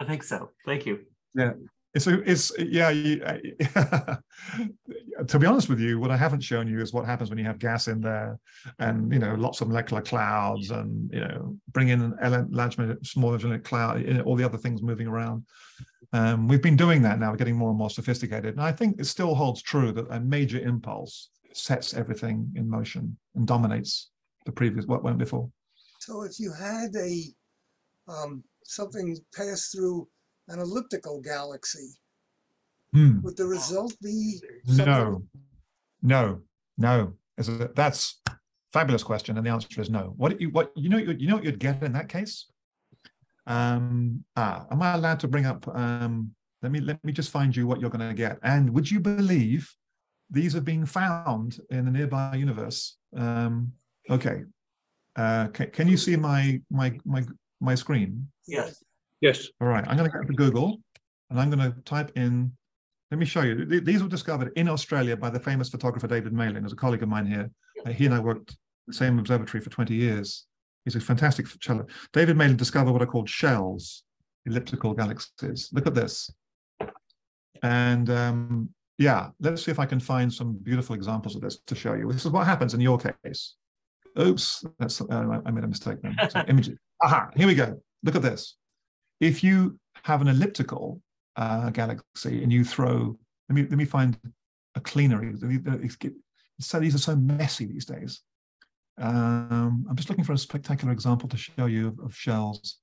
I think so. Thank you. Yeah. It's it's yeah. You, to be honest with you, what I haven't shown you is what happens when you have gas in there, and you know lots of molecular clouds, and you know bring in an ele- large small energetic cloud, you know, all the other things moving around. Um, we've been doing that now. We're getting more and more sophisticated, and I think it still holds true that a major impulse sets everything in motion and dominates the previous what went before. So if you had a um, something pass through an elliptical galaxy, Hmm. would the result be No, no, no. Is it- That's a fabulous question, and the answer is no. What you what you know you you know what you'd get in that case? Um, ah, am I allowed to bring up? Um, let me let me just find you what you're going to get. And would you believe these are being found in the nearby universe? Um, okay. Uh, can, can you see my my my my screen? Yes. Yes. All right, I'm going to go to Google and I'm going to type in. Let me show you. These were discovered in Australia by the famous photographer David Malin. There's a colleague of mine here. Uh, he and I worked the same observatory for 20 years. He's a fantastic fellow. David Malin discovered what are called shells, elliptical galaxies. Look at this. And um, yeah, let's see if I can find some beautiful examples of this to show you. This is what happens in your case. Oops, that's uh, I- I made a mistake then. So images. Aha, here we go. Look at this if you have an elliptical uh, galaxy and you throw, let me let me find a cleaner. So these are so messy these days. Um, I'm just looking for a spectacular example to show you of, of shells.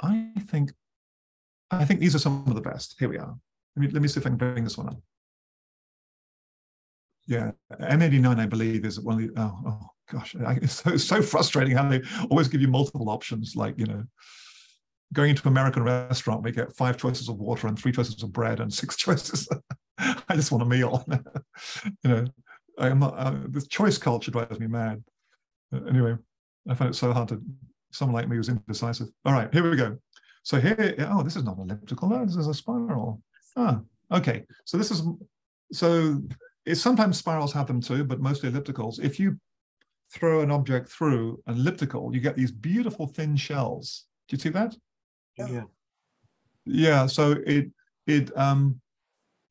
I think, I think these are some of the best. Here we are. Let me let me see if I can bring this one up. Yeah, M89, I believe, is one of the. Oh, oh gosh, it's so, so frustrating how they always give you multiple options. Like you know, going into an American restaurant, we get five choices of water and three choices of bread and six choices. I just want a meal. you know, I'm not. Uh, this choice culture drives me mad. Uh, anyway, I find it so hard to. Someone like me who's indecisive. All right, here we go. So here, oh, this is not elliptical. No, this is a spiral. Ah, okay. So this is so. It's sometimes spirals have them too, but mostly ellipticals. If you throw an object through an elliptical, you get these beautiful thin shells. Do you see that? Yeah. Yeah, so it it um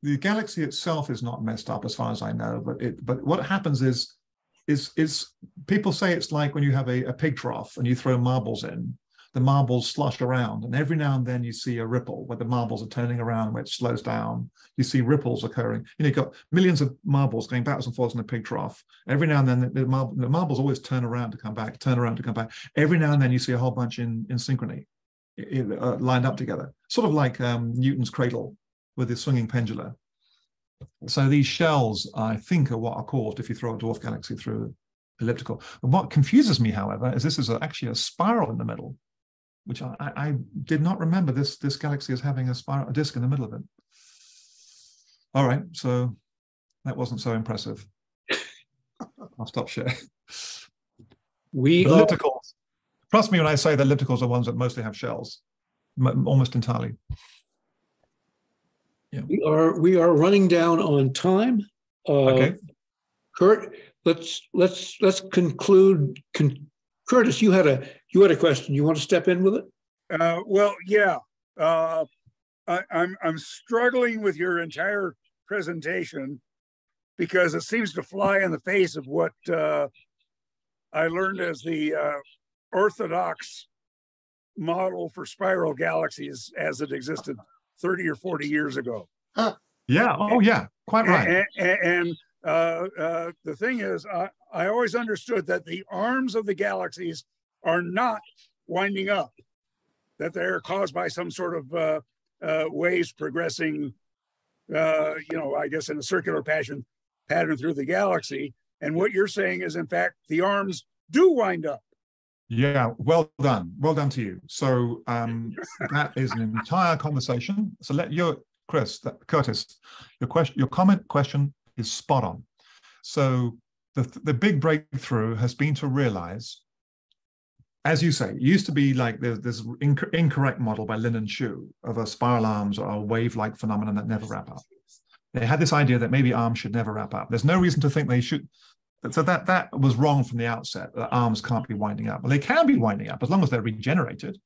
the galaxy itself is not messed up as far as I know, but it but what happens is is is people say it's like when you have a, a pig trough and you throw marbles in, the marbles slosh around, and every now and then you see a ripple where the marbles are turning around, where it slows down. You see ripples occurring. You know, you've got millions of marbles going backwards and forwards in a pig trough. Every now and then, the, the, marble, the marbles always turn around to come back, turn around to come back. Every now and then, you see a whole bunch in in synchrony, uh, lined up together, sort of like um, Newton's cradle with the swinging pendulum. So these shells, I think, are what are caused if you throw a dwarf galaxy through elliptical. And what confuses me, however, is this is a, actually a spiral in the middle, which I, I, did not remember this, this galaxy as having a spiral a disk in the middle of it. All right, so that wasn't so impressive. I'll stop sharing. We ellipticals. Trust me when I say that ellipticals are ones that mostly have shells, almost entirely. Yeah. We are we are running down on time. Uh, okay. Kurt, let's let's let's conclude. Con- Curtis, you had a you had a question. You want to step in with it? Uh, well, yeah. Uh, I, I'm I'm struggling with your entire presentation because it seems to fly in the face of what uh, I learned as the uh, orthodox model for spiral galaxies as it existed 30 or 40 years ago. Huh. Yeah. Oh, yeah. Quite right. And, and uh, uh, the thing is, I, I always understood that the arms of the galaxies are not winding up, that they're caused by some sort of uh, uh waves progressing, uh, you know, I guess in a circular pattern, pattern through the galaxy. And what you're saying is, in fact, the arms do wind up. Yeah, well done. Well done to you. So um, that is an entire conversation. So let your Chris, that, Curtis, your question, your comment question is spot on. So the the big breakthrough has been to realize, as you say, it used to be like there's this inc- incorrect model by Lin and Shu of a spiral arms or a wave-like phenomenon that never wrap up. They had this idea that maybe arms should never wrap up. There's no reason to think they should so that that was wrong from the outset. That arms can't be winding up. Well, they can be winding up as long as they're regenerated.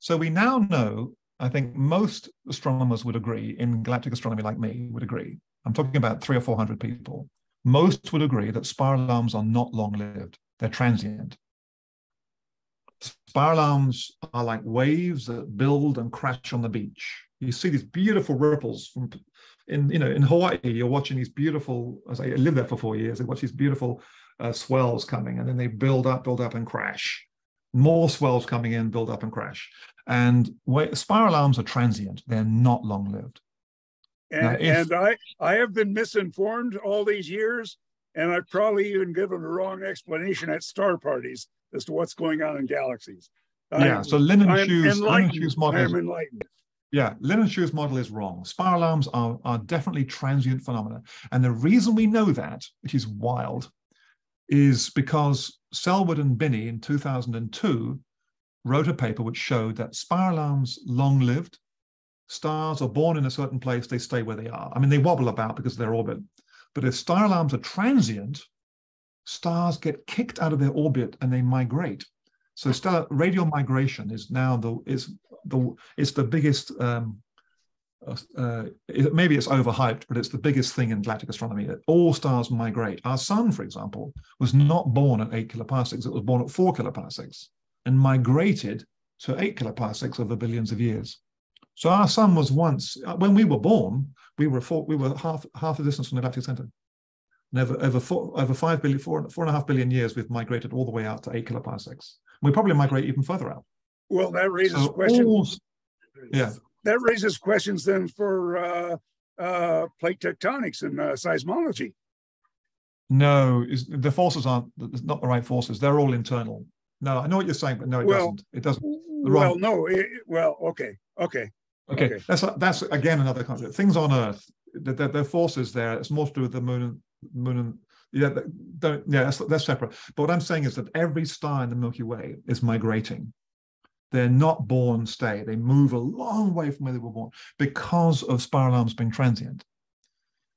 So we now know. I think most astronomers would agree in galactic astronomy, like me, would agree. I'm talking about three or four hundred people. Most would agree that spiral arms are not long-lived; they're transient. Spiral arms are like waves that build and crash on the beach. You see these beautiful ripples from in you know in Hawaii, you're watching these beautiful. As I lived there for four years, I watch these beautiful uh, swells coming, and then they build up, build up, and crash. More swells coming in, build up, and crash. And spiral arms are transient; they're not long lived. And, if, and I I have been misinformed all these years, and I've probably even given a wrong explanation at star parties as to what's going on in galaxies. Yeah, I'm, so Linen Shoes, Shu's, Lin and Shu's model. I am enlightened. Yeah, Lin and Shu's model is wrong. Spiral arms are, are definitely transient phenomena. And the reason we know that, which is wild, is because Sellwood and Binney in 2002 wrote a paper which showed that spiral arms long-lived. Stars are born in a certain place, they stay where they are. I mean, they wobble about because of their orbit. But if spiral arms are transient, stars get kicked out of their orbit and they migrate. So stellar radial migration is now the is the it's the biggest. Um, uh, it, maybe it's overhyped, but it's the biggest thing in galactic astronomy. That all stars migrate. Our sun, for example, was not born at eight kiloparsecs; it was born at four kiloparsecs and migrated to eight kiloparsecs over billions of years. So our sun was once, uh, when we were born, we were four, we were half half the distance from the galactic center. And over over four, over five billion, four, four and a half billion years, we've migrated all the way out to eight kiloparsecs. We probably migrate even further out. Well, that raises so questions. All, yeah. That raises questions then for uh, uh, plate tectonics and uh, seismology. No, the forces aren't not the right forces. They're all internal. No, I know what you're saying, but no, it well, doesn't. It doesn't. Well, no. It, well, okay, okay, okay. Okay, that's that's again another concept. Things on Earth, the, the, the forces there. It's more to do with the moon moon and yeah, don't yeah, that's that's separate. But what I'm saying is that every star in the Milky Way is migrating. They're not born stay. They move a long way from where they were born because of spiral arms being transient.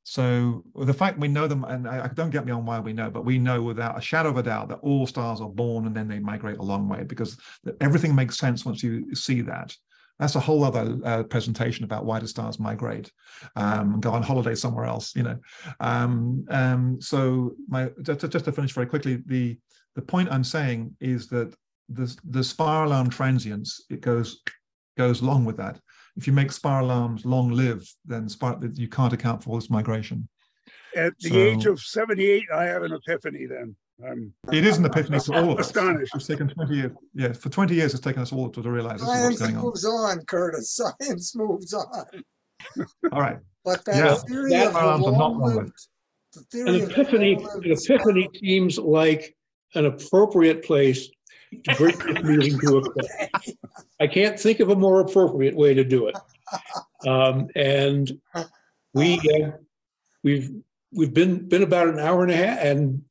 So the fact we know them, and I, don't get me on why we know, but we know without a shadow of a doubt that all stars are born and then they migrate a long way because everything makes sense once you see that. That's a whole other uh, presentation about why do stars migrate, um, and go on holiday somewhere else. You know, um, um, so my just, just to finish very quickly, the the point I'm saying is that the the spiral arm transients it goes goes along with that. If you make spiral arms long live, then you can't account for all this migration. At the so, age of 78, I have an epiphany then. I'm it is an epiphany to all of us. Astonished. It's taken 20 years. Yeah, for 20 years, it's taken us all to, to realize Science moves on. on. Curtis. Science moves on. all right. But that yeah, theory that, of um, long-lived, the theory an epiphany, an epiphany seems like an appropriate place to bring this meeting to a close. I can't think of a more appropriate way to do it. Um, and we uh, we've we've been been about an hour and a half, and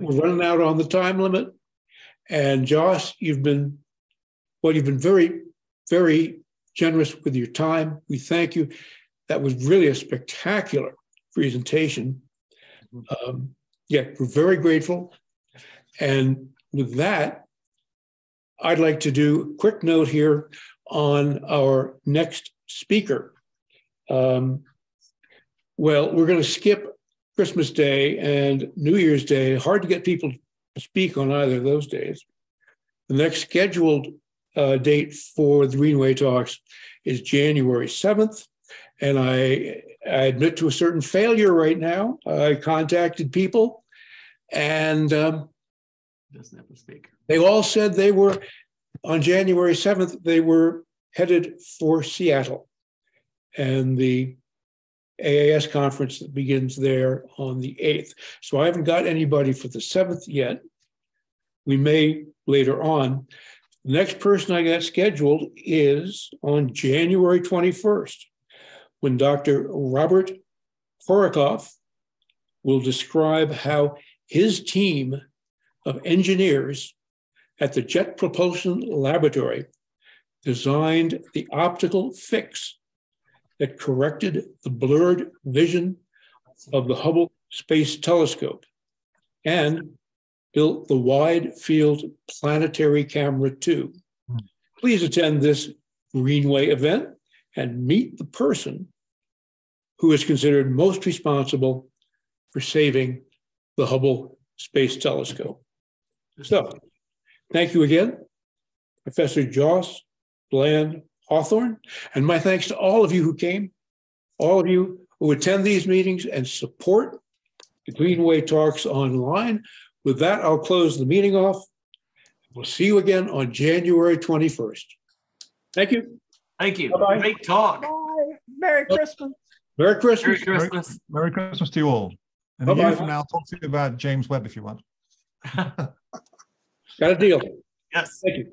we're running out on the time limit. And Joss, you've been well, you've been very, very generous with your time. We thank you. That was really a spectacular presentation. Um, yeah, we're very grateful. And with that, I'd like to do a quick note here on our next speaker. Um, well, we're going to skip Christmas Day and New Year's Day. Hard to get people to speak on either of those days. The next scheduled uh, date for the Greenway Talks is January 7th. And I, I admit to a certain failure right now. I contacted people and um, doesn't have a speaker. They all said they were on January 7th, they were headed for Seattle. And the AAS conference that begins there on the 8th. So I haven't got anybody for the 7th yet. We may later on. The next person I got scheduled is on January 21st, when Dr. Robert Horikoff will describe how his team of engineers at the Jet Propulsion Laboratory designed the optical fix that corrected the blurred vision of the Hubble Space Telescope and built the Wide Field Planetary Camera 2. Please attend this Greenway event and meet the person who is considered most responsible for saving the Hubble Space Telescope. So, thank you again, Professor Joss Bland Hawthorn. And my thanks to all of you who came, all of you who attend these meetings and support the Greenway Talks online. With that, I'll close the meeting off. We'll see you again on January 21st. Thank you. Thank you. Bye-bye. Great talk. Bye. Merry Christmas. Merry Christmas. Merry Christmas. Merry, Merry Christmas to you all. And a year from now, I'll talk to you about James Webb if you want. Got a deal. Yes. Thank you.